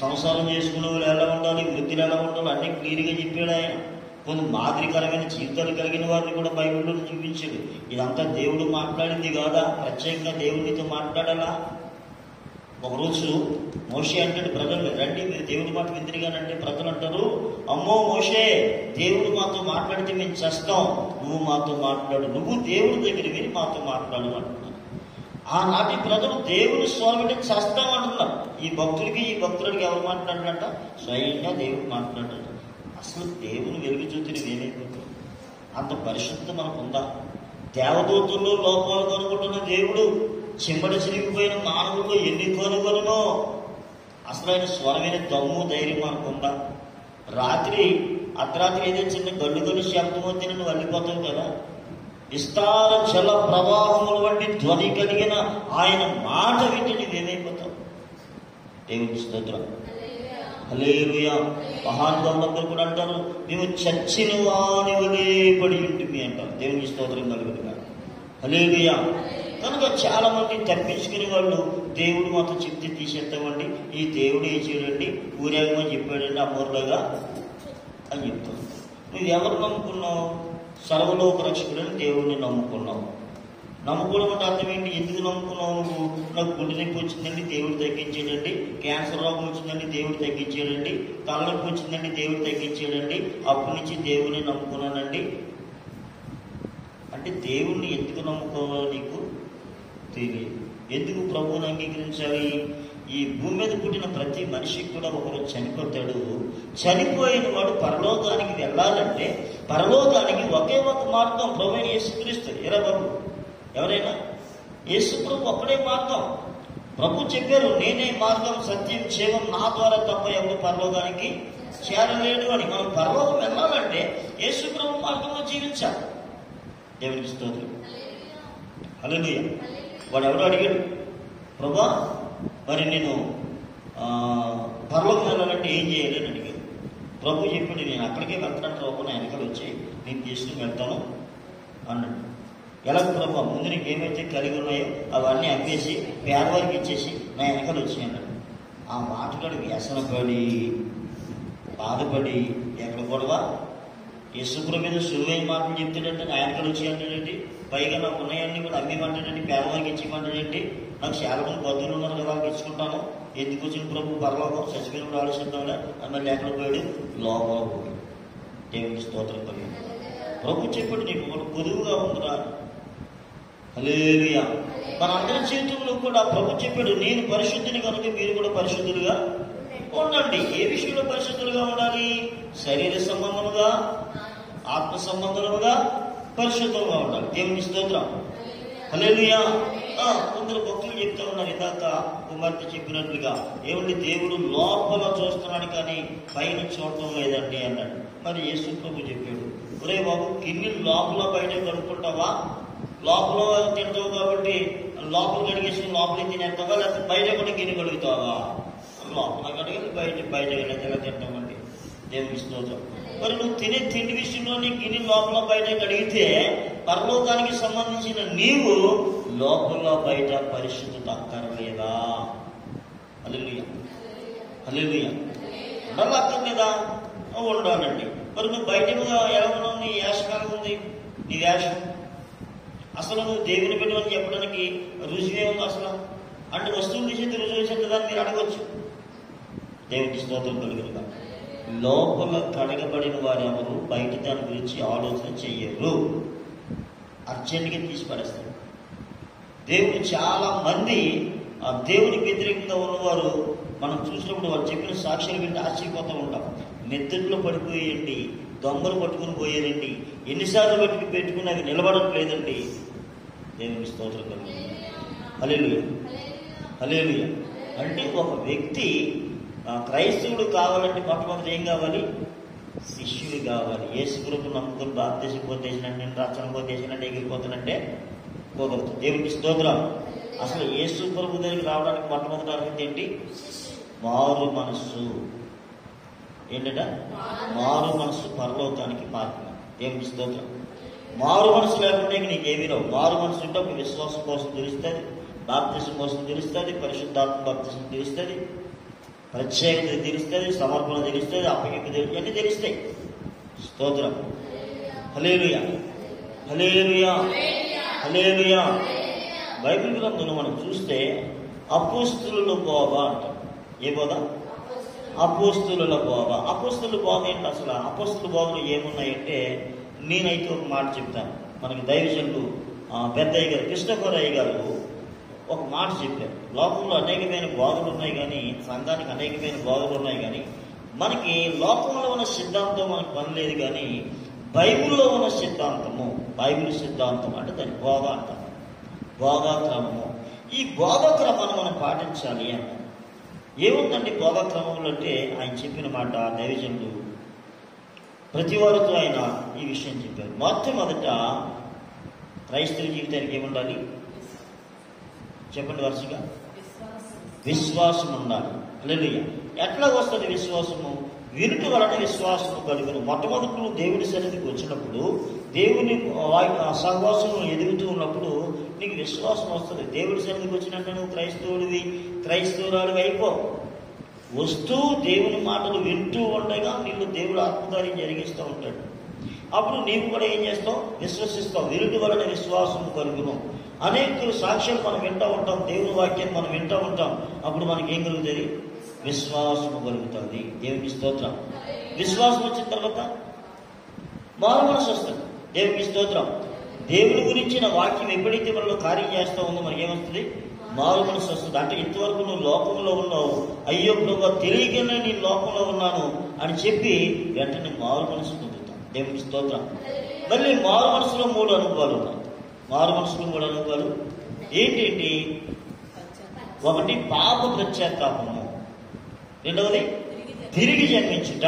సంసారం చేసుకునే వాళ్ళు ఎలా ఉండాలి వృద్ధులు ఎలా ఉండాలి అన్ని క్లియర్గా చెప్పాడు ఆయన. కొన్ని మాదిరికరమైన జీవితాలు కలిగిన వారిని కూడా బైబిల్లో చూపించాడు. ఇదంతా దేవుడు మాట్లాడింది కాదా? ప్రత్యేకంగా దేవుడితో మాట్లాడాలా? ఒకరోజు మోషే అంటాడు ప్రజలు రండి మీరు దేవుని మాట విందిరిగానంటే ప్రజలు అంటారు అమ్మో మోషే దేవుడు మాతో మాట్లాడితే మేము చేస్తాం. నువ్వు మాతో మాట్లాడు. నువ్వు దేవుడి దగ్గర విని మాతో మాట్లాడు అంటున్నారు ఆనాటి ప్రజలు దేవుని స్వామిని చేస్తాం అంటున్నారు. ఈ భక్తుడికి ఈ భక్తుడికి ఎవరు మాట్లాడినట్ట స్వయంగా దేవుడు మాట్లాడాడు. అసలు దేవుని వెలుగు చూస్తే ఏమైపోతుంది అంత పరిశుద్ధం మనకు ఉందా దేవదూతుల్లో లోపాలు కనుకుంటున్న దేవుడు చిమ్మడి చిరిగిపోయిన మానవుల్లో ఎన్ని కనుగొనో అసలు ఆయన స్వరమైన దమ్ము ధైర్యం అనుకుందా రాత్రి అర్ధరాత్రి ఏదో చిన్న గల్లు గల్లు శబ్దం వచ్చి నువ్వు వెళ్ళిపోతావు కదా? విస్తార జల ప్రవాహముల వంటి ధ్వని కలిగిన ఆయన మాట వింటే నువ్వేమైపోతావు దేవుని స్తోత్రం. హలేలుయ మహానుభావులందరూ కూడా అంటారు మేము చచ్చిన వాని వలే పడి ఉంటుంది అంటారు. దేవుని స్తోత్రం కలుగుతుంది హలేలుయ కనుక చాలా మంది తప్పించుకునే వాళ్ళు దేవుడు మాతో చెప్తే తీసేస్తామండి ఈ దేవుడు ఏం చేయడండి? ఊరేగమని చెప్పాడండి అమ్మూరులాగా అని చెప్తాం నువ్వు ఎవరు నమ్ముకున్నావు? సర్వలోక రక్షకుడని దేవుడిని నమ్ముకున్నావు. నమ్ముకోవడం అంటే అర్థం ఏంటి? ఎందుకు నమ్ముకున్నావు నువ్వు? నాకు గుండె నొప్పి వచ్చిందండి దేవుడు తగ్గించేయండి క్యాన్సర్ రోగం వచ్చిందండి దేవుడు తగ్గించేయండి తలనొప్పి వచ్చిందండి దేవుడు తగ్గించేయండి అప్పటి నుంచి దేవుడిని నమ్ముకున్నానండి. అంటే దేవుణ్ణి ఎందుకు నమ్ముకోవాలి నీకు? తెలియదు ఎందుకు ప్రభువుని అంగీకరించాలి? ఈ భూమి మీద పుట్టిన ప్రతి మనిషికి కూడా ఒకరోజు చనిపోతాడు. చనిపోయిన వాడు పరలోకానికి వెళ్ళాలంటే పరలోకానికి ఒకే ఒక మార్గం ప్రభు యేసుక్రీస్తు. ఎరా బాబు? ఎవరైనా? యేసు ప్రభు ఒక్కడే మార్గం. ప్రభు చెప్పారు నేనే మార్గం సత్యం జీవం నా ద్వారా తప్ప ఎవరు పరలోకానికి చేరలేడు అని. మనం పరలోకం వెళ్ళాలంటే యేసు ప్రభు మార్గంలో జీవించాలి. దేవునికి స్తోత్రం. హల్లెలూయా. వాడు ఎవడో అడిగాడు ప్రభా మరి నేను ఆ, వెళ్ళాలంటే ఏం చేయాలి? అని అడిగాడు. ప్రభు చెప్పాడు నేను అక్కడికే వెళ్తాను ప్రభు నా వెనకాల వచ్చి నేను తీసుకుని వెళ్తాను అన్నాడు. ఎలా ప్రభు ముందు నీకు ఏమైతే కలిగి ఉన్నాయో అవన్నీ అమ్మేసి పేదవారికి ఇచ్చేసి నా వెనకలు వచ్చి అన్నాడు. ఆ మాటగాడు వ్యసనపడి బాధపడి ఎక్కడ గొడవ? యేసుప్రభు మీద సులువైన మాటలు చెప్తాడంటే నా వెనకలు వచ్చి అంటాడండి పైగా నాకు ఉన్నాయన్నీ కూడా అమ్మేమంటాడండి ఇచ్చి ఇచ్చేయమంటాడండి నాకు చాలా మంది బంధువులు ఉన్నారు కదా వాళ్ళకి ఇచ్చుకుంటాను ఎందుకు వచ్చిన ప్రభు? పరలోకం చచ్చిపోయిన ఆలోచిద్దాంలే అని మళ్ళీ ఎక్కడ పోయాడు. లోపల పోయాడు దేవునికి స్తోత్రం కలిగింది ప్రభు చెప్పాడు నీకు ఒకటి పొదువుగా ఉందిరా హల్లెలూయా. మన అందరి జీవితంలో కూడా ప్రభు చెప్పాడు నేను పరిశుద్ధిని కనుక మీరు కూడా పరిశుద్ధులుగా ఉండండి. ఏ విషయంలో పరిశుద్ధులుగా ఉండాలి? శరీర సంబంధముగా ఆత్మ సంబంధముగా పరిశుద్ధంగా ఉండాలి దేవుని స్తోత్రం. హల్లెలూయా. కొందరు భక్తులు చెప్తా ఉన్నారు. ఇందాక కుమార్తె చెప్పినట్లుగా ఏమండి దేవుడు లోపల చూస్తున్నాడు కానీ పైన చూడటం లేదండి అన్నాడు. మరి యేసు ప్రభు చెప్పాడు ఒరే బాబు గిన్నె లోపల బయట కడుక్కుంటావా? లోపల తింటావు కాబట్టి లోపల కడిగేసి లోపల తినేస్తావా? లేకపోతే బయట కూడా గిన్నె కడుగుతావా? లోపల కడిగి బయట బయట ఎలా తింటామండి. దేవుని స్తోత్రం. మరి నువ్వు తినే తిండి విషయంలో నీ లోపల బయట కడిగితే పరలోకానికి సంబంధించిన నీవు లోపల బయట పరిశుద్ధత అక్కర్లేదా అల్లెలుయ అల్లెలుయ ఉండాలి అక్కర్లేదా ఉండాలండి. మరి నువ్వు బయట ఎలా ఉన్నావు? నీ వేషం ఉంది. నీ వేషం అసలు నువ్వు దేవుని బిడ్డని చెప్పడానికి రుజువే ఉంది అసలు? అంటే వస్తువులు తీసి రుజువు చేసేదాన్ని మీరు అడగవచ్చు దేవునికి స్తోత్రం కలుగునుగా లోపల కడగబడిన వారు ఎవరు? బయట దాని గురించి ఆలోచన చెయ్యరు. అర్జెంట్గా తీసి పడేస్తారు దేవుడు చాలా మంది ఆ దేవునికి వ్యతిరేకంగా ఉన్నవారు మనం చూసినప్పుడు వారు చెప్పిన సాక్ష్యాలు వింటే ఆశ్చర్యపోతూ ఉంటాం. నిద్రలో పడిపోయేయండి దొంగలు పట్టుకుని పోయారండి ఎన్నిసార్లు పెట్టుకు పెట్టుకుని అవి నిలబడట్లేదండి. దేవునికి స్తోత్రం కలుగు హలేలుయ హలేలుయ అంటే ఒక వ్యక్తి క్రైస్తవుడు కావాలంటే మొట్టమొదటి ఏం కావాలి? శిష్యుడు కావాలి. యేసు గురుకు నమ్ముకుని బాప్తీసం పోతేసినట్టు నేను రచన పోతేసినట్టు ఎగిరిపోతానంటే కుదరదు దేవునికి స్తోత్రం. అసలు యేసు ప్రభు దగ్గరికి రావడానికి మొట్టమొదటి అర్హత ఏంటి? మారు మనస్సు. ఏంటంట? మారు మనస్సు పరలోకానికి పాత్ర. దేవునికి స్తోత్రం. మారు మనసు లేకుండా నీకు ఏమీ రావు. మారు మనసు ఉంటే ఒక విశ్వాసం కోసం తెలుస్తుంది బాప్తిసం కోసం తెలుస్తుంది పరిశుద్ధాత్మ బాప్తిసం తెలుస్తుంది ప్రత్యేకత తెలుస్తుంది సమర్పణ తెలుస్తుంది అప్పగింపు తెలుస్తుంది అన్నీ తెలుస్తాయి. స్తోత్రం. హలేలుయా హలేలుయా హలేలుయా బైబిల్ గ్రంథంలో మనం చూస్తే అపోస్తుల బోధ అంట ఏ బోధ? అపోస్తుల బోధ అపోస్తుల బోధ ఏంటి అసలు? అపోస్తుల బోధలు ఏమున్నాయంటే నేనైతే ఒక మాట చెప్తాను. మనకి దైవజనులు పెద్దయ్య గారు కృష్ణపురయ్య గారు ఒక మాట చెప్పారు. లోకంలో అనేకమైన బోధలు ఉన్నాయి కానీ సంఘానికి అనేకమైన బోధలు ఉన్నాయి కానీ మనకి లోకంలో ఉన్న సిద్ధాంతం మనకు పని లేదు కానీ బైబిల్లో ఉన్న సిద్ధాంతము బైబిల్ సిద్ధాంతం అంటే దాని బోధ అంటాం బోధాక్రమము. ఈ బోధక్రమాన్ని మనం పాటించాలి అంట ఏముందండి బోధక్రమంలో అంటే? ఆయన చెప్పిన మాట దైవజనుడు ప్రతి వారితో ఆయన ఈ విషయం చెప్పారు. మొట్టమొదట క్రైస్తవ జీవితానికి ఏముండాలి? చెప్పండి వరుసగా. విశ్వాసం ఉండాలి హల్లెలూయా. ఎట్లా వస్తుంది విశ్వాసము? వినుట వలన విశ్వాసము కలుగును. మొట్టమొదటి దేవుడి సన్నిధికి వచ్చినప్పుడు దేవుని సహవాసము ఎదుగుతూ ఉన్నప్పుడు నీకు విశ్వాసం వస్తుంది. దేవుడి సన్నిధికి వచ్చినట్టు నువ్వు క్రైస్తవుడివి. క్రైస్తవురాలు అయిపో. వస్తూ దేవుని మాటలు వింటూ ఉండగా నీకు దేవుడు ఆత్మకార్యం జరిగిస్తూ ఉంటాడు. అప్పుడు నీవు కూడా ఏం చేస్తావు? విశ్వసిస్తావు. విరుడు వలన విశ్వాసం కలుగును. అనేకులు సాక్ష్యం మనం వింటూ ఉంటాం దేవుని వాక్యం మనం వింటూ ఉంటాం. అప్పుడు మనకి ఏం కలుగుతుంది? విశ్వాసము కలుగుతుంది. దేవునికి స్తోత్రం. విశ్వాసం వచ్చిన తర్వాత మారు మనసు వస్తుంది. దేవునికి స్తోత్రం. దేవుని గురించిన వాక్యం ఎప్పుడైతే మనలో కార్యం చేస్తూ ఉందో మనకి ఏమొస్తుంది? మారు మనసు వస్తుంది. అంటే ఇంతవరకు నువ్వు లోకంలో ఉన్నావు. అయ్యో నువ్వు తెలియకనే నేను లోకంలో ఉన్నాను అని చెప్పి వెంటనే మారు మనసు పొందుతాం. దేవునికి స్తోత్రం. మళ్ళీ మారు మనసులో మూడు అనుభవాలు ఉన్నాయి. మారు మనసులో కూడా అనుభవాలు ఏంటి ఒకటి పాప ప్రత్యేకము రెండవది తిరిగి జన్మించుట.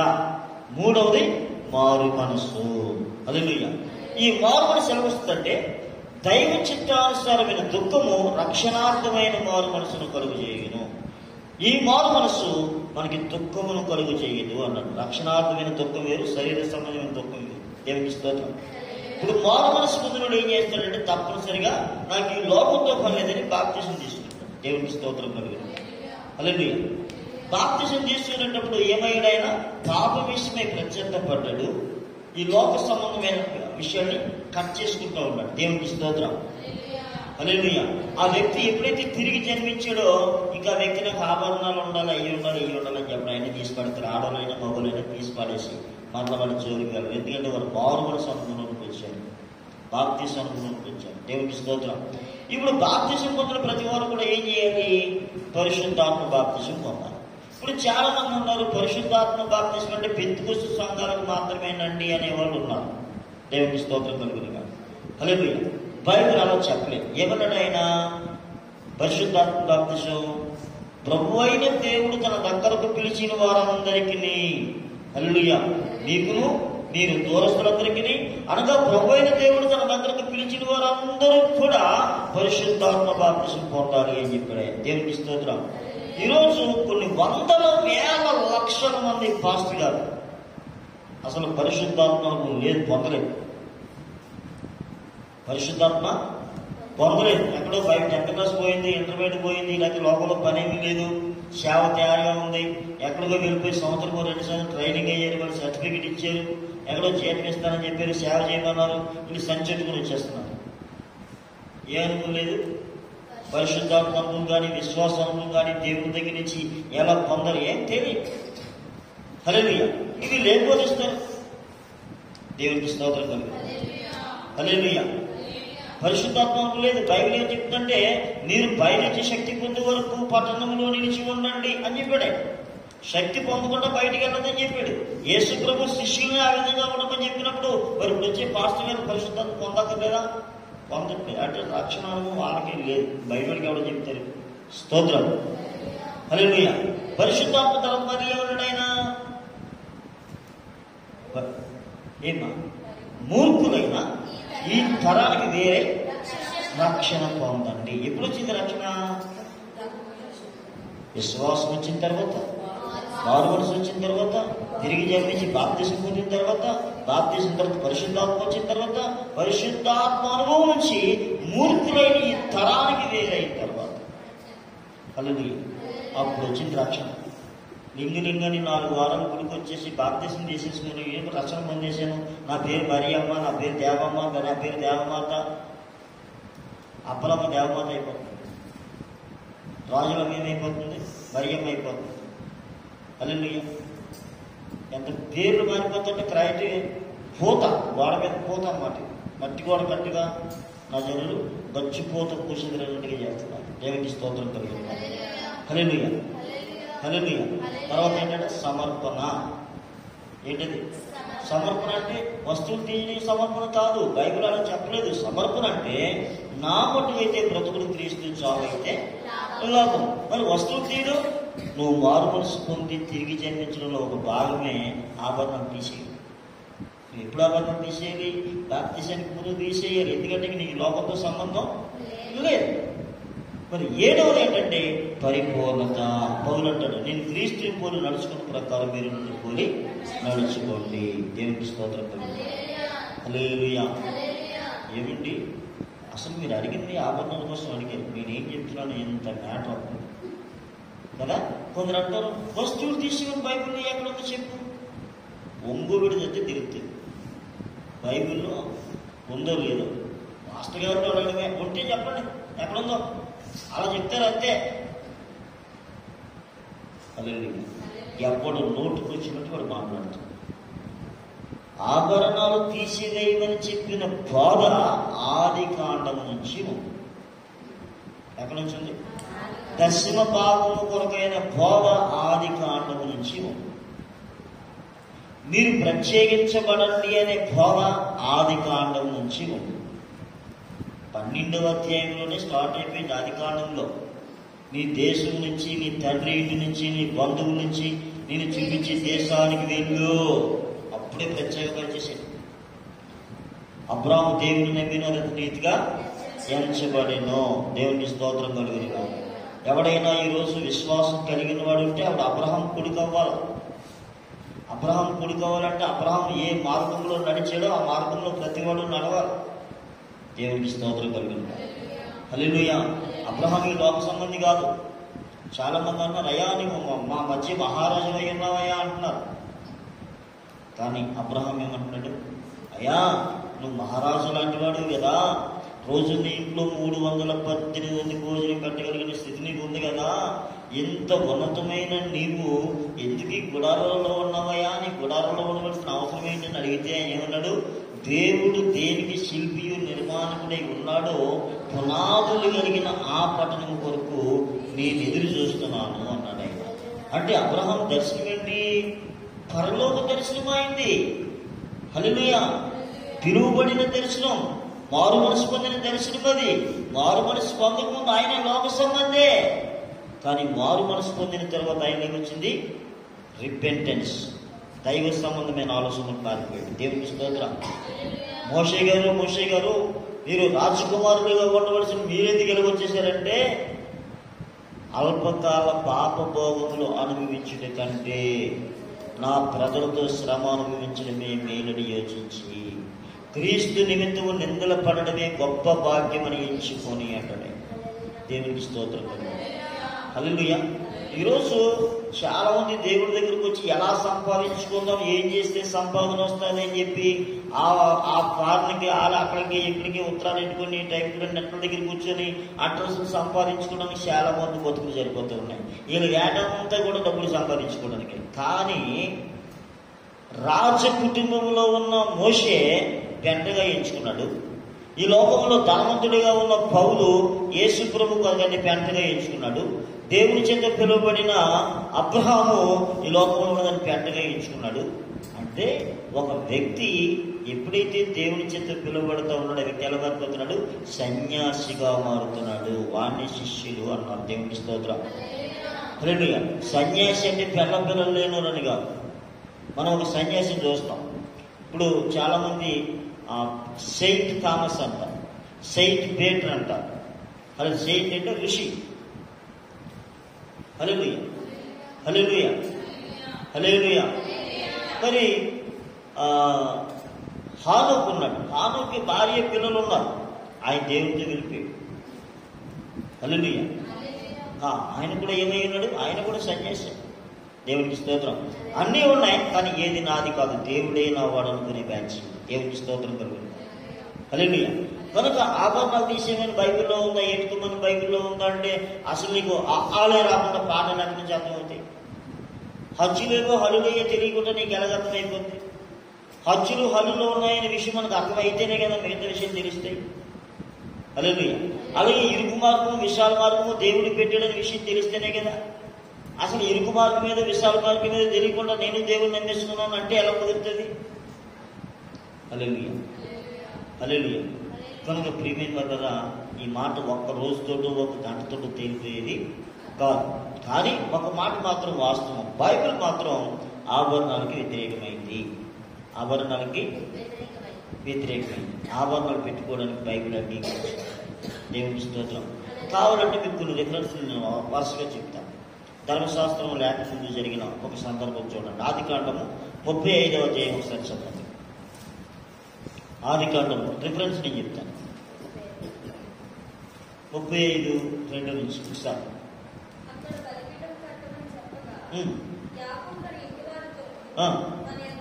మూడవది మారు మనసు అలెలుయ్య ఈ మారు మనసు ఎలా వస్తుందంటే దైవ చిత్తానుసారమైన దుఃఖము రక్షణార్థమైన మారు మనసును కలుగు చేయను. ఈ మారు మనసు మనకి దుఃఖమును కలుగు చేయదు అన్నాడు. రక్షణార్థమైన దుఃఖం వేరు శరీర సంబంధమైన దుఃఖం వేరు. దేవునికి స్తోత్రం? ఇప్పుడు మారు స్మృతులు ఏం చేస్తాడంటే తప్పనిసరిగా నాకు ఈ లోకంతో పని లేదని తీసుకుంటాడు దేవునికి స్తోత్రం కలిగిన. అలెలుయ్య బాప్తిజం తీసుకునేటప్పుడు ఏమైనా పాప విషయమై ప్రత్యర్థపడ్డాడు. ఈ లోక సంబంధమైన విషయాన్ని కట్ చేసుకుంటూ ఉన్నాడు. దేవునికి స్తోత్రం. అలెలుయ్య ఆ వ్యక్తి ఎప్పుడైతే తిరిగి జన్మించాడో ఇంకా వ్యక్తి నాకు ఆభరణాలు ఉండాలి అయ్యి ఉండాలి ఇవి ఉండాలి అని చెప్పి ఆయన తీసి పడతారు. ఆడవాళ్ళైనా మగవాళ్ళైనా తీసి పడేసి మరల వాళ్ళ జోలికి వెళ్ళరు ఎందుకంటే వాళ్ళు మారు మనసు అనుకున్నట్టు వచ్చారు బాప్తీసం అనుకున్నట్టు వచ్చారు దేవునికి స్తోత్రం. ఇప్పుడు బాప్తీసం పొందిన ప్రతి వారు కూడా ఏం చేయాలి? పరిశుద్ధాత్మ బాప్తీసం పొందాలి. ఇప్పుడు చాలా మంది ఉన్నారు పరిశుద్ధాత్మ బాప్తీసం అంటే పెంతుకొస్తు సంఘాలకు మాత్రమేనండి అనేవాళ్ళు ఉన్నారు. దేవునికి స్తోత్రం కలుగునిగా హలో బైబిల్ అలా చెప్పలేదు. ఏమన్నాడు పరిశుద్ధాత్మ బాప్తీసం? ప్రభు అయిన దేవుడు తన దగ్గరకు పిలిచిన వారందరికీ. హల్లుయ మీకును మీరు దూరస్తులందరికీ అనగా ప్రభు అయిన దేవుడు తన దగ్గరకు పిలిచిన వారందరూ కూడా పరిశుద్ధాత్మ బాప్తిసం పొందాలి అని చెప్పాడు ఆయన. దేవునికి స్తోత్రం. ఈరోజు కొన్ని వందల వేల లక్షల మంది పాస్టర్ అసలు పరిశుద్ధాత్మ లేదు పొందలేదు. పరిశుద్ధాత్మ పొందలేదు. ఎక్కడో బయట టెన్త్ క్లాస్ పోయింది ఇంటర్మీడియట్ పోయింది లేకపోతే లోపల పని ఏమీ లేదు సేవ తయారుగా ఉంది. ఎక్కడికో వెళ్ళిపోయి సంవత్సరం రెండు సంవత్సరం ట్రైనింగ్ అయ్యారు వాళ్ళు సర్టిఫికేట్ ఇచ్చారు. ఎక్కడో జీతం చెప్పారు సేవ చేయమన్నారు. వీళ్ళు సంచెట్టుకుని వచ్చేస్తున్నారు. ఏమనుకోలేదు పరిశుద్ధాత్మకం కానీ విశ్వాస కానీ దేవుని దగ్గర నుంచి ఎలా పొందాలి? ఏం తెలియదు. హల్లెలూయా. ఇవి లేకపోతే దేవునికి స్తోత్రం కలుగు హల్లెలూయా. పరిశుద్ధాత్మకు లేదు. బైబిల్ ఏం చెప్తుంటే మీరు బయలుదేరి శక్తి పొందే వరకు పట్టణంలో నిలిచి ఉండండి అని చెప్పాడు శక్తి పొందకుండా బయటికి వెళ్ళదని చెప్పాడు. యేసు ప్రభు శిష్యుల్ని ఆ విధంగా ఉండమని చెప్పినప్పుడు మరి ఇప్పుడు వచ్చే పాస్టర్ గారు పరిశుద్ధాత్మ పొందక్కర్లేదా పొందండి అంటే రక్షణ వాళ్ళకి లేదు. బైబిల్కి ఎవడో చెప్తారు. స్తోత్రం. హల్లెలూయా. పరిశుద్ధాత్మ తరం మరి ఎవరినైనా ఏమా మూర్ఖులైన ఈ తరానికి వేరే రక్షణ పొందండి. ఎప్పుడు వచ్చింది రక్షణ? విశ్వాసం వచ్చిన తర్వాత. మారు వచ్చిన తర్వాత తిరిగి జన్మించి బాప్తిసం పొందిన తర్వాత బాప్తిసం తర్వాత పరిశుద్ధాత్మ వచ్చిన తర్వాత పరిశుద్ధాత్మ అనుభవం నుంచి మూర్తులైన ఈ తరానికి వేరైన తర్వాత. అలాగే అప్పుడు వచ్చింది రక్షణ. లింగు లింగని నాలుగు వారాలు గుడికి వచ్చేసి బాప్తిసం చేసేసుకుని ఏం రక్షణ పొందేశాను? నా పేరు మరియమ్మ నా పేరు దేవమ్మ నా పేరు దేవమాత. అప్పలమ్మ దేవమాత అయిపోతుంది. రాజులం ఏమైపోతుంది మరియమ్మ అయిపోతుంది. అల్లెలుయ్య ఎంత పేర్లు మారిపోతుంటే క్రైటీ పూత గోడ మీద పూత అన్నమాట. మట్టి గోడ కట్టుగా నా జనులు గచ్చిపోత పూసిదినట్టుగా చేస్తున్నారు. దేవునికి స్తోత్రం కలిగి హల్లెలూయా. హల్లెలూయా. తర్వాత ఏంటంటే సమర్పణ. ఏంటది? సమర్పణ అంటే వస్తువులు తీయని సమర్పణ కాదు. బైబిల్ అలా చెప్పలేదు. సమర్పణ అంటే నా మట్టుకైతే బ్రతుకుడు క్రీస్తు చావు అయితే లాభం మరి వస్తువులు తీయడం నువ్వు మారు మనసు పొంది తిరిగి జన్మించడంలో ఒక భాగమే ఆభరణం తీసేయాలి నువ్వు ఎప్పుడు ఆభరణం తీసేయాలి? బాప్తిసానికి ముందు తీసేయాలి. ఎందుకంటే నీకు లోకంతో సంబంధం లేదు. మరి ఏడవది ఏంటంటే పరిపూర్ణత. పౌలు అంటాడు నేను క్రీస్తు పోలి నడుచుకున్న ప్రకారం మీరు నుండి పోలి నడుచుకోండి. దేవునికి స్తోత్రం ఏమండి? అసలు మీరు అడిగింది ఆభరణాల కోసం అడిగారు. నేను ఏం చెప్తున్నాను ఎంత మ్యాటర్ అవుతుంది కదా? కొందరు అంటారు వస్తువులు తీసుకుని బైబిల్లో ఎక్కడుందో చెప్పు? ఒంగు విడిదంటే తిరుగుతుంది. బైబిల్లో ఉందో లేదో. మాస్టర్ గారితో అడగడమే ఉంటే చెప్పండి. ఎక్కడుందో? అలా చెప్తారు అంతే. అదే ఎప్పుడు నోటుకు వచ్చినట్టు వాడు మాట్లాడుతాడు. ఆభరణాలు తీసివేయమని చెప్పిన బాధ ఆది కాండము నుంచి ఉంది. ఎక్కడి నుంచి ఉంది దశమ భాగము కొరకైన బోధ ఆది కాండము నుంచి ఉంది. మీరు ప్రత్యేకించబడండి అనే బోధ ఆది కాండం నుంచి ఉంది. పన్నెండవ అధ్యాయంలోనే స్టార్ట్ అయిపోయింది ఆది కాండంలో. నీ దేశం నుంచి నీ తండ్రి ఇంటి నుంచి నీ బంధువుల నుంచి నేను చూపించే దేశానికి వెళ్ళు. అప్పుడే ప్రత్యేకపరిచేసాడు అబ్రాహ్ము దేవుని నమ్మిన రీతిగా ఎంచబడిను. దేవుని స్తోత్రం కలిగిన. ఎవడైనా ఈరోజు విశ్వాసం కలిగిన వాడు ఉంటే అప్పుడు అబ్రహం కొడుకు అవ్వాలి అబ్రహం కొడుకు అవ్వాలంటే అబ్రహం ఏ మార్గంలో నడిచాడో ఆ మార్గంలో ప్రతివాడు నడవాలి. దేవునికి స్తోత్రం కలిగిన. హల్లెలూయా. అబ్రహం ఈ లోక సంబంధి కాదు. చాలా మంది అన్నారు అయ్యా మా- మా మధ్య మహారాజు అయి ఉన్నావయ్యా అంటున్నారు. కానీ అబ్రహం ఏమంటున్నాడు? అయ్యా నువ్వు మహారాజు లాంటి వాడు కదా. రోజు నీ ఇంట్లో మూడు వందల పద్దెనిమిది భోజనం పెట్టగలిగిన స్థితి నీకు ఉంది కదా. ఎంత ఉన్నతమైన నీవు ఎందుకు ఈ గుడారంలో ఉన్నావయ్యా? నీ గుడారంలో ఉండవలసిన అవసరం ఏంటని అడిగితే ఆయన ఏమన్నాడు? దేవుడు దేనికి శిల్పియు నిర్మాణకుడై ఉన్నాడో పునాదులు కలిగిన ఆ పట్టణం కొరకు నేను ఎదురు చూస్తున్నాను అన్నాడు ఆయన. అంటే అబ్రహం దర్శనం ఏంటి పరలోక దర్శనం అయింది. పిలువబడిన దర్శనం. మారు మనసు పొందిన దర్శనం అది. మారు మనసు పొందకముందు ఆయన లోక సంబంధే. కానీ మారు మనసు పొందిన తర్వాత ఆయన ఏమొచ్చింది? రిపెంటెన్స్ దైవ సంబంధమైన ఆలోచన పారిపోయాడు దేవుని స్తోత్రం. మోషే గారు మోషే గారు మీరు రాజకుమారులుగా ఉండవలసిన మీరెందుకు ఎలాగొచ్చేసారంటే అల్పకాల పాప భోగములు అనుభవించుట కంటే నా ప్రజలతో శ్రమ అనుభవించడమే మేలని యోచించి క్రీస్తు నిమిత్తము నిందల పడడమే గొప్ప భాగ్యమని ఎంచుకొని అంటాడే దేవునికి స్తోత్రం. హల్లెలూయా. ఈరోజు చాలా మంది దేవుడి దగ్గరికి వచ్చి ఎలా సంపాదించుకుందాం ఏం చేస్తే సంపాదన వస్తుంది అని చెప్పి ఆ ఆ ఫారెన్కి వాళ్ళ అక్కడికి ఇక్కడికి ఉత్తరాలు పెట్టుకొని టైంలో నెట్ల దగ్గర కూర్చొని అడ్రస్ సంపాదించుకోవడానికి చాలా మంది బతుకులు సరిపోతూ ఉన్నాయి. వీళ్ళు ఏటంతా కూడా డబ్బులు సంపాదించుకోవడానికి. కానీ రాజ కుటుంబంలో ఉన్న మోషే పెంటగా ఎంచుకున్నాడు. ఈ లోకంలో ధనవంతుడిగా ఉన్న పౌలు యేసు కదండి పెంటగా ఎంచుకున్నాడు. దేవుని చేత పిలువబడిన అబ్రహాము ఈ లోకంలో ఉన్నదని పెద్దగా ఎంచుకున్నాడు. అంటే ఒక వ్యక్తి ఎప్పుడైతే దేవుని చేత పిలువబడుతూ ఉన్నాడో వ్యక్తి ఎలా మారిపోతున్నాడు? సన్యాసిగా మారుతున్నాడు. వాణ్ణి శిష్యులు అన్నారు. దేవుని స్తోత్రం. హల్లెలూయా. సన్యాసి అంటే పిల్ల పిల్లలు లేనురని కాదు. మనం ఒక సన్యాసిని చూస్తాం. ఇప్పుడు చాలామంది ఆ, సెయింట్ థామస్ అంటారు సెయింట్ పేటర్ అంటారు అది సెయింట్ అంటే ఋషి. హల్లెలూయ. హల్లెలూయ. హల్లెలూయ. మరి ఆ, ఉన్నాడు. హానుకి భార్య పిల్లలు ఉన్నారు. ఆయన దేవుడితో వెళ్ళిపోయాడు. హల్లెలూయ. ఆయన కూడా ఏమై ఉన్నాడు? ఆయన కూడా సన్యాసి. దేవునికి స్తోత్రం. అన్నీ ఉన్నాయి కానీ ఏది నాది కాదు. దేవుడే నా వాడు అనుకునే బ్యాచ్. దేవునికి స్తోత్రం కలుగుతుంది హల్లెలూయా. కనుక ఆభరణాలు తీసేమని బైబిల్లో ఉందా? ఎట్టుకోమని బైబిల్లో ఉందా అంటే అసలు నీకు ఆ- ఆలే రాకుండా పాటలు అక్కడి నుంచి అర్థమవుతాయి. హజ్జులేవో హలులయ్యో తెలియకుండా నీకు ఎలాగ అర్థమైపోతుంది హజ్జులు హలులో ఉన్నాయనే విషయం మనకు అర్థమైతేనే కదా మిగతా విషయం తెలుస్తాయి. అలాగే అలాగే ఇరుకు మార్గము విశాల మార్గము దేవుడు పెట్టాడని విషయం తెలిస్తేనే కదా. అసలు ఇరుకు మార్గం మీద విశాల మార్గం మీద తెలియకుండా నేను దేవుడిని నమ్మేస్తున్నాను అంటే ఎలా కుదురుతుంది? హల్లెలూయా. హల్లెలూయా. కనుక ప్రియమైన వర్గరా ఈ మాట ఒక్క రోజుతోటో ఒక గంటతోటో తేలిపోయేది కాదు. కానీ ఒక మాట మాత్రం వాస్తవం. బైబిల్ మాత్రం ఆభరణాలకి వ్యతిరేకమైంది. ఆభరణాలకి వ్యతిరేకమైంది. ఆభరణాలు పెట్టుకోవడానికి బైబిల్ అంగీకరించింది. దేవుని స్తోత్రం. కావాలంటే మీకు కొన్ని రిఫరెన్స్ నేను వరుసగా చెప్తాను. ధర్మశాస్త్రం లేకముందు జరిగిన ఒక సందర్భం చూడండి. ఆది కాండము ముప్పై ఐదవ అధ్యాయం ఒకసారి చదవండి. ఆది కాండము రిఫరెన్స్ నేను చెప్తాను ముప్పై ఐదు రెండు నుంచి ఒకసారి అక్కడ బలిపీఠం కట్టమని చెప్పగా ఉమ్, యాకోబు తన ఇంటి వారితో ఆ, తన ఎదురు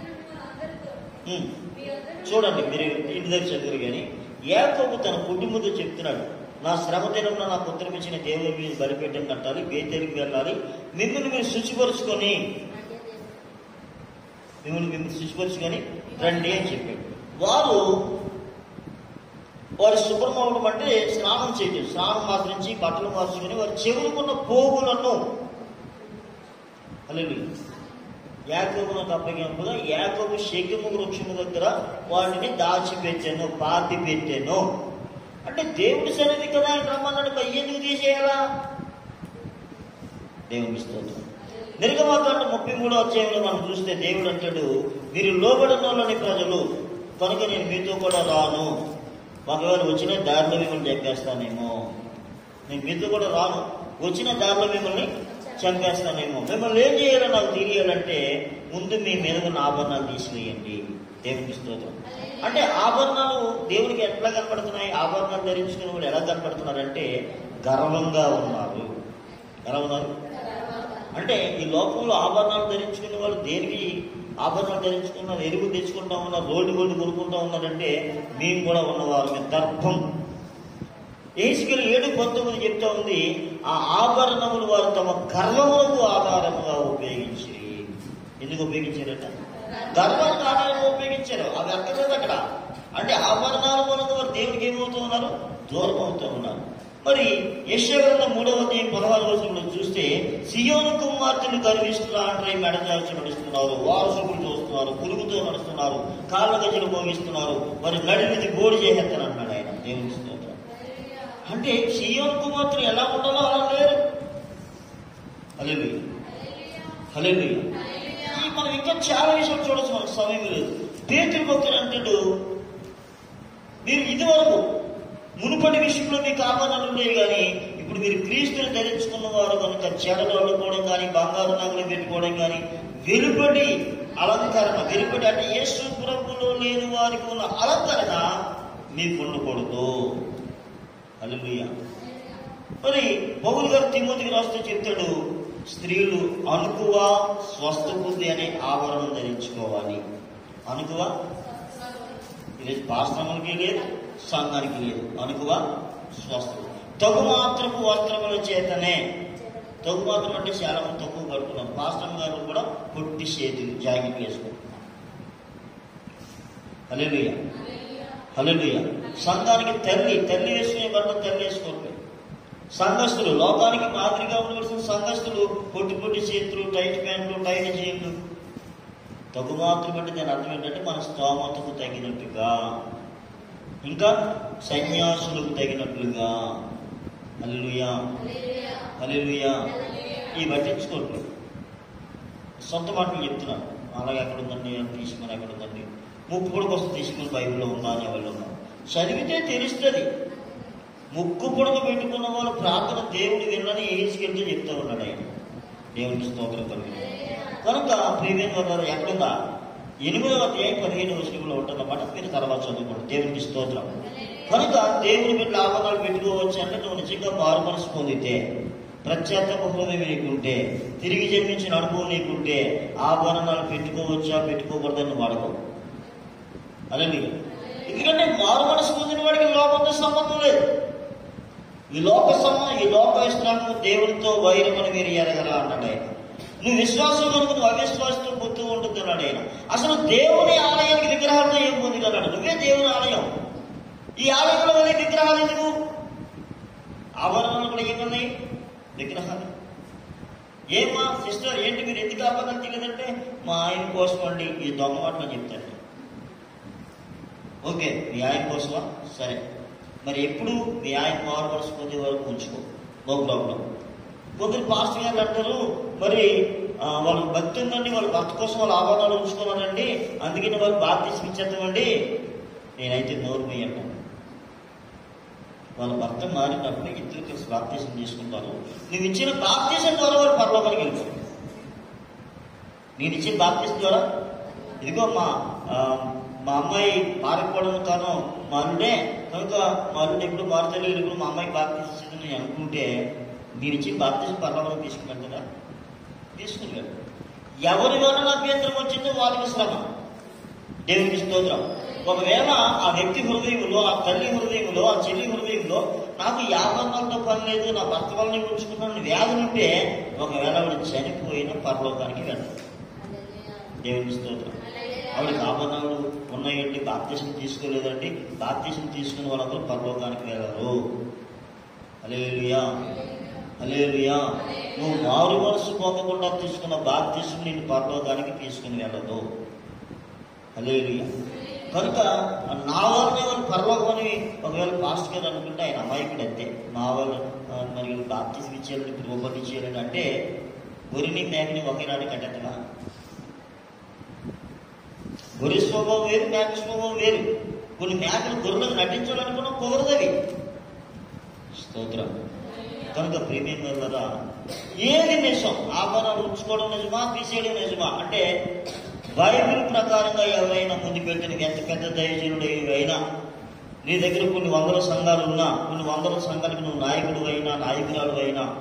ఉన్న అందరితో ఉమ్. మీ అందరూ చూడండి మీరు ఇంటి దగ్గర చదువురు కానీ యాకోబు తన కుటుంబంతో చెప్తున్నాడు నా శ్రమ దినంలో నా పుత్రం ఇచ్చిన దేవుని మీద బలిపీఠం కట్టాలి బేతేరికి వెళ్ళాలి మిమ్మల్ని మీరు శుచిపరుచుకొని మిమ్మల్ని మిమ్మల్ని శుచిపరుచుకొని రండి అని చెప్పాడు. వారు వారి శుభ్రమవడం అంటే స్నానం చేయడం స్నానం ఆచరించి బట్టలు మార్చుకుని వారి చెవులుకున్న పోగులను అల్లు యాకోబునకు అప్పగింపుగా యాకోబు శేఖము వృక్షము దగ్గర వాటిని దాచిపెట్టాను పాతి పెట్టాను అంటే దేవుడి సన్నిధి కదా ఆయన రమ్మన్నాడు మరి ఎందుకు తీసేయాలా? దేవుని స్తోత్రం. నిర్గమాకాండ ముప్పై మూడో అధ్యాయంలో మనం చూస్తే దేవుడు అంటాడు మీరు లోబడినోళ్ళని ప్రజలు కనుక నేను మీతో కూడా రాను. ఒకవేళ వచ్చిన దారిలో మిమ్మల్ని చంపేస్తానేమో. నేను మీతో కూడా రాను. వచ్చిన దారిలో మిమ్మల్ని చంపేస్తానేమో. మిమ్మల్ని ఏం చేయాలో నాకు తెలియాలంటే ముందు మీ మీద ఉన్న ఆభరణాలు తీసివేయండి దేవునికి స్తోత్రం. అంటే ఆభరణాలు దేవునికి ఎట్లా కనపడుతున్నాయి? ఆభరణాలు ధరించుకునే వాళ్ళు ఎలా కనపడుతున్నారంటే గర్వంగా ఉన్నారు. ఎలా ఉన్నారు? అంటే ఈ లోకంలో ఆభరణాలు ధరించుకునే వాళ్ళు దేనికి ఆభరణాలు ధరించుకున్నారు ఎరుగు తెచ్చుకుంటా ఉన్నారు రోడ్డు రోడ్డు కొనుక్కుంటా ఉన్నారంటే మేము కూడా ఉన్నవారు మీ దర్భం. ఏసుకెళ్ళి ఏడు పంతొమ్మిది చెప్తా ఉంది ఆ ఆభరణములు వారు తమ గర్వములకు ఆధారముగా ఉపయోగించి. ఎందుకు ఉపయోగించారట? గర్వానికి ఆధారంగా ఉపయోగించారు. అవి అక్కర్లేదు అక్కడ. అంటే ఆభరణాల మూలంగా వారు దేవుడికి ఏమవుతూ ఉన్నారు? దూరం అవుతూ ఉన్నారు. మరి యశ్వరన్న మూడవ అధ్యాయం పదహారు రోజులు చూస్తే సియోను కుమార్తెను కనిపిస్తున్నా అంటే మెడచాల్చి నడుస్తున్నారు వారసుకులు చూస్తున్నారు పురుగుతో నడుస్తున్నారు కాళ్ళ గజలు భోగిస్తున్నారు మరి నడిమిది గోడి చేసేస్తాను అన్నాడు ఆయన. దేవుని స్తోత్రం. అంటే సియోన్ కుమార్తెలు ఎలా ఉండాలో అలా లేరు. హల్లెలూయా. హల్లెలూయా. మనం ఇంకా చాలా విషయాలు చూడొచ్చు మనకు సమయం లేదు. పేతురు భక్తులు అంటాడు మీరు ఇదివరకు మునుపటి విషయంలో మీకు ఆభరణాలు ఉండేవి కానీ ఇప్పుడు మీరు క్రీస్తుని ధరించుకున్న వారు కనుక చెడలు అల్లుకోవడం కానీ బంగారు నగలు పెట్టుకోవడం కానీ వెలుపటి అలంకరణ వెలుపటి అంటే యేసు ప్రభులో లేని వారికి ఉన్న అలంకరణ మీకు ఉండకూడదు హల్లెలూయా. మరి పౌలు గారు తిమోతికి రాస్తూ చెప్తాడు స్త్రీలు అనుకువ స్వస్థ బుద్ధి అనే ఆభరణం ధరించుకోవాలి. అనుకువ? ఈరోజు పాశ్రమలకి లేదు? సంఘానికి లేదు అనుకువ స్వస్థత తగు మాత్రపు వస్త్రముల చేతనే తగు మాత్రం అంటే చాలా మంది తక్కువ కడుతున్నాం పాస్టర్ గారు కూడా పొట్టి చేతులు జాకెట్ వేసుకుంటున్నాం హల్లెలూయా. హల్లెలూయా. సంఘానికి తల్లి తల్లి వేసుకునే బట్టలు తల్లి వేసుకోవట్లేదు. సంఘస్థులు లోకానికి మాదిరిగా ఉండవలసిన సంఘస్థులు పొట్టి పొట్టి చేతులు టైట్ ప్యాంట్లు టైట్ జీన్లు. తగు మాత్రం అంటే దాని అర్థం ఏంటంటే మన స్తోమతకు తగినట్టుగా ఇంకా సన్యాసులకు తగినట్లుగా అల్లుయా హల్లెలూయా. ఈ పట్టించుకోవట్లేదు సొంత మాటలు చెప్తున్నాను. అలాగే ఎక్కడ ఉందండి? తీసుకుని ఎక్కడ ఉందండి? ముక్కు పొడకు వస్తే తీసుకుని బైబిల్లో ఉందా అని వాళ్ళు ఉన్నారు చదివితే తెలుస్తుంది. ముక్కు పొడక పెట్టుకున్న వాళ్ళు ప్రార్థన దేవుడు వినని ఏసుకెళ్తే చెప్తా ఉన్నాడు ఆయన. దేవునికి స్తోత్రం కలిగి కనుక ప్రియమైన వారు ఎక్కడుందా? ఎనిమిదవ అధ్యాయం పదిహేను వచనంలో ఉంటుందన్నమాట మీరు తర్వాత చదువుకోండి. దేవునికి స్తోత్రం. కనుక దేవుని మీద లాభాలు పెట్టుకోవచ్చు అంటే నువ్వు నిజంగా మారు మనసు పొందితే ప్రత్యేక హృదయం నీకుంటే తిరిగి జన్మించిన అనుభవం నీకుంటే ఆభరణాలు పెట్టుకోవచ్చా పెట్టుకోకూడదని వాడకు అదే ఎందుకంటే మారు మనసు పొందిన వాడికి లోపంతో సంబంధం లేదు. ఈ లోక సంబంధం ఈ లోక విశ్రామం దేవునితో వైరమని మీరు ఎరగరా అన్నాడు ఆయన. నువ్వు విశ్వాసం కనుక నువ్వు అవిశ్వాసంతో పొత్తు ఉంటుంది ఆయన. అసలు దేవుని ఆలయానికి విగ్రహాలతో ఏం పొంది నువ్వే దేవుని ఆలయం. ఈ ఆలయంలో వల్ల విగ్రహాలు ఎందుకు? ఆవరణలు కూడా ఏమున్నాయి విగ్రహాలు. ఏమా సిస్టర్ ఏంటి మీరు ఎందుకు అబద్ధం తెలియదంటే మా ఆయన కోసం అండి ఈ దొంగ మాటలు చెప్తారు ఓకే మీ ఆయన కోసమా? సరే. మరి ఎప్పుడు మీ ఆయన మారు వరకు ఉంచుకో. నో ప్రాబ్లం కొందరు పాస్టర్ గారు అంటారు మరి వాళ్ళు భక్తి ఉందండి వాళ్ళ భక్తి కోసం వాళ్ళ ఆభరణాలు ఉంచుకున్నారండి అందుకని వాళ్ళు బాప్తీసం ఇచ్చేద్దామండి. నేనైతే నోరు మీ వాళ్ళ భర్త మారినప్పుడు ఇద్దరు కలిసి బాప్తీసం తీసుకుంటారు నువ్వు ఇచ్చిన బాప్తీసం ద్వారా వాళ్ళు పరలోకానికి వెళ్తారు నేను ఇచ్చిన బాప్తీసం ద్వారా? ఇదిగో మా మా అమ్మాయి మారిపోవడం తాను మారుడే కనుక మారుడు ఎప్పుడు మారుతలేదు ఇప్పుడు మా అమ్మాయి బాప్తీసం ఇచ్చిందని అనుకుంటే నేను ఇచ్చిన బాప్తీసం పరలోకానికి తీసుకుని వెళ్తారా తీసుకుని వెళ్ళు ఎవరి వలన అభ్యంతరం వచ్చిందో వాళ్ళకి శ్రమ దేవునికి స్తోత్రం. ఒకవేళ ఆ వ్యక్తి హృదయంలో ఆ తల్లి హృదయంలో ఆ చెల్లి హృదయంలో నాకు యాభరణాలతో పని లేదు నా భర్త వల్లనే ఉంచుకున్నాను వ్యాధి ఉంటే ఒకవేళ ఆవిడ చనిపోయిన పరలోకానికి వెళ్ళదు. దేవునికి స్తోత్రం. ఆవిడకి ఆభరణాలు ఉన్నాయండి బాప్తీసం తీసుకోలేదండి బాప్తీసం తీసుకున్న వాళ్ళందరూ పరలోకానికి వెళ్ళరు. అలే అలేలుయా నువ్వు మారు మనసు పోకుండా తీసుకున్న బాప్తీసం నేను పర్లోకానికి తీసుకుని వెళ్ళదు. అలేలుయా కనుక నా వాళ్ళని వాళ్ళు పరలోకం అని ఒకవేళ పాస్ట్ గారు అనుకుంటే ఆయన అమాయకుడు అంతే మా వాళ్ళు ఆ, మరి బాప్తీసం ఇచ్చేయాలని రూపాయలు ఇచ్చేయాలని అంటే గొరిని మేకని ఒకేనాడు కట్టెత్తగా గొరి స్వభావం వేరు మేక స్వభావం వేరు. కొన్ని మేకలు గొర్రెలకు నటించాలనుకున్నా కుదరదవి. స్తోత్రం. కనుక ప్రీమియం కదా ఏది నిజం ఆభరణాలు ఉంచుకోవడం నిజమా తీసేయడం నిజమా? అంటే బైబిల్ ప్రకారంగా ఎవరైనా ముందు వెళ్తే ఎంత పెద్ద దైవజనుడు అయినా నీ దగ్గర కొన్ని వందల సంఘాలు ఉన్నా కొన్ని వందల సంఘాలకు నువ్వు నాయకుడు అయినా నాయకురాలు అయినా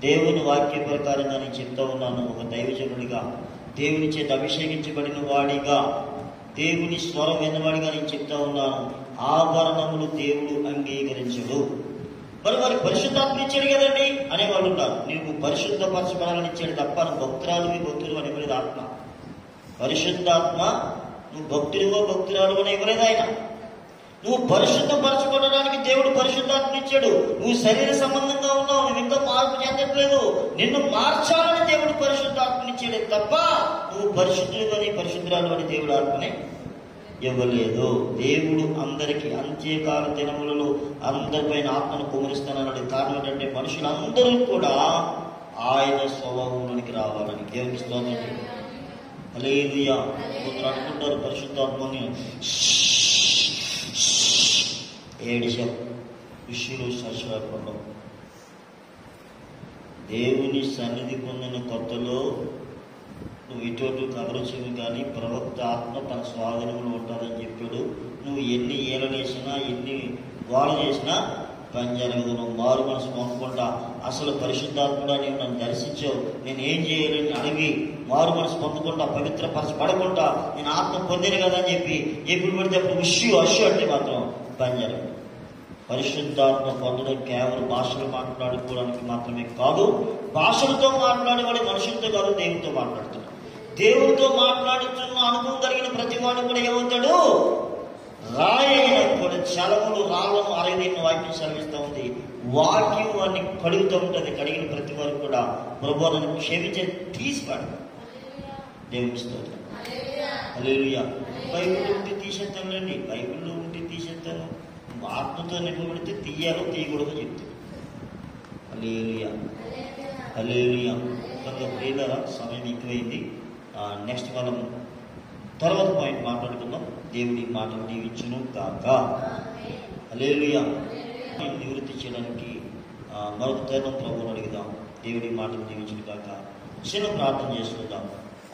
దేవుని వాక్య ప్రకారంగా నేను చెప్తా ఉన్నాను ఒక దైవజనుడిగా దేవుని చేత అభిషేకించబడిన వాడిగా దేవుని స్వరం విన్నవాడిగా నేను చెప్తా ఉన్నాను. ఆభరణములు దేవుడు అంగీకరించడు. మరి మరి పరిశుద్ధాత్మ ఇచ్చాడు కదండి అనేవాళ్ళు ఉన్నారు. నీకు పరిశుద్ధపరచబడాలని ఇచ్చాడు తప్ప నువ్వు భక్తురాలు భక్తులు అని ఇవ్వలేదు ఆత్మ. పరిశుద్ధాత్మ నువ్వు భక్తుడివో భక్తురాలు అని ఇవ్వలేదు ఆయన. నువ్వు పరిశుద్ధపరచబడడానికి దేవుడు పరిశుద్ధాత్మ ఇచ్చాడు. నువ్వు శరీర సంబంధంగా ఉన్నావు నువ్వు ఇంకా మార్పు చెందట్లేదు. నిన్ను మార్చాలని దేవుడు పరిశుద్ధాత్మ ఇచ్చాడే తప్ప నువ్వు పరిశుద్ధుడు అని పరిశుద్ధురాలు అని దేవుడు ఆత్మనే ఇవ్వలేదు. దేవుడు అందరికి అంత్యకాల దినములలో అందరిపైన ఆత్మను కుమరిస్తానన్నది కారణం ఏంటంటే మనుషులందరూ కూడా ఆయన స్వభావంలోనికి రావాలని దేవునికి స్తోత్రం. హల్లెలూయా. కొందరు అనుకుంటారు పరిశుద్ధాత్మని. ఏడిశం విషయంలో సశపడం దేవుని సన్నిధి పొందిన కొత్తలో నువ్వు ఇటువంటి కదరచేవి కానీ ప్రవక్త ఆత్మ తన స్వాధీనంలో ఉంటుందని చెప్పాడు. నువ్వు ఎన్ని ఏలలు వేసినా ఎన్ని గోడ చేసినా పని జరగదు. నువ్వు మారు మనసు పొందకుండా అసలు పరిశుద్ధాత్మడా నీవు నన్ను దర్శించావు. నేను ఏం చేయాలని అడిగి మారు మనసు పొందకుండా పవిత్ర పడకుండా నేను ఆత్మ పొందిన కదా అని చెప్పి ఎప్పుడు పడితే అప్పుడు ఉష్యు అష్యు అంటే మాత్రం పని జరగదు. పరిశుద్ధాత్మ పొందడం కేవలం భాషలు మాట్లాడుకోవడానికి మాత్రమే కాదు భాషలతో మాట్లాడేవాడు మనుషులతో కాదు దేవునితో మాట్లాడుతాడు దేవుడితో మాట్లాడుతున్న అనుభవం కలిగిన ప్రతి వాడు కూడా ఏమవుతాడు రాయైన కూడా చలములు రాళ్ళను అరగదీని వాక్యం సెలవిస్తూ ఉంది. వాక్యం వాడిని కడుగుతూ ఉంటుంది కడిగిన ప్రతి వారు కూడా. ప్రభు నన్ను క్షమించే తీసిపాడు. దేవుని స్తోత్రం. హల్లెలూయా. బైబిల్ ఉంటే తీసేస్తానులేండి బైబిల్లో ఉంటే తీసేస్తాను. ఆత్మతో నింపబడితే తీయాలో తీయకూడదో చెప్తాను హల్లెలూయా. అలేరుయా కనుక ప్రియులారా సమయం ఎక్కువైంది. నెక్స్ట్ మనం తర్వాత పాయింట్ మాట్లాడుకుందాం. దేవుడి మాటలు దీవించును కాక హల్లెలూయా. నివృత్తి చేయడానికి మరొక తరుణం ప్రభువుని అడుగుదాం. దేవుడి మాటలు దీవించును కాక చిన్న ప్రార్థన చేసుకుందాం.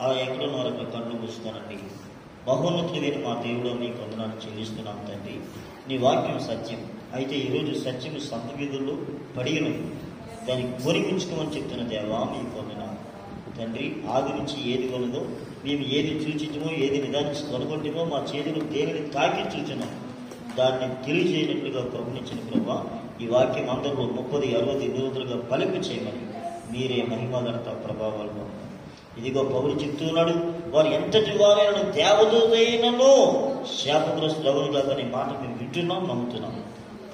ఆ ఎక్కడున్న వారు అక్కడ కళ్ళు మూసుకోనండి. బహోన్నతుడైన మా దేవుడు నీ కొందనాన్ని చెల్లిస్తున్నాం తండ్రి. నీ వాక్యం సత్యం. అయితే ఈరోజు సత్యము సంత వీధుల్లో పడిగినది దాన్ని కొని ఉంచుకోమని చెప్తున్న దేవా మీ తండ్రి ఆది నుంచి ఏది ఉన్నదో మేము ఏది చూచిటమో ఏది నిదానించి కొనుగొంటమో మా చేతులు దేవుని తాకి చూచినాం దాన్ని తెలియజేయనట్లుగా కరుణించిన ప్రభా ఈ వాక్యం అందరిలో ముప్పది అరవది నిరోధులుగా పలింపు చేయమని మీరే మహిమగడత ప్రభావాలు ఇదిగో పౌరు చెప్తున్నాడు వారు ఎంతటి వారైనా దేవదూతైనను శాపగ్రస్తులు అవును కాక మాట మేము వింటున్నాం నమ్ముతున్నాం.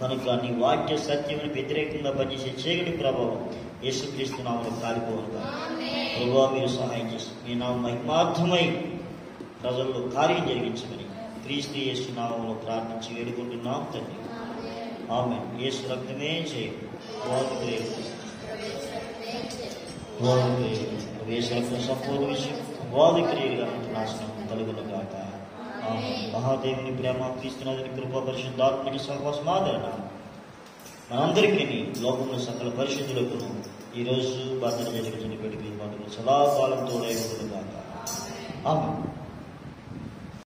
కనుక నీ వాక్య సత్యమని వ్యతిరేకంగా పనిచేసే చీకటి ప్రభావం యేసుక్రీస్తు నామను కాలిపోవాలి ప్రభావ మీరు సహాయం చేస్తారు. మీ నామ మహిమార్థమై ప్రజల్లో కార్యం జరిగించమని క్రీస్తు యేసు నామంలో ప్రార్థించి వేడుకుంటున్నాం తండ్రి. ఆమె యేసు రక్తమే చేయం వాకు సంపూర్ణ విషయం వాది క్రియలుగా నాశనం కలుగును కాక ఆమె మహాదేవుని ప్రేమ క్రీస్తునాథుని కృప పరిశుద్ధాత్మక సహవాసమాదరణ మనందరికీ లోకంలో సకల పరిశుద్ధులకు ఈరోజు బాధ్యత జరుగుతున్న పెట్టుకుని సదాకాలం తోడై ఉండును గాక ఆమె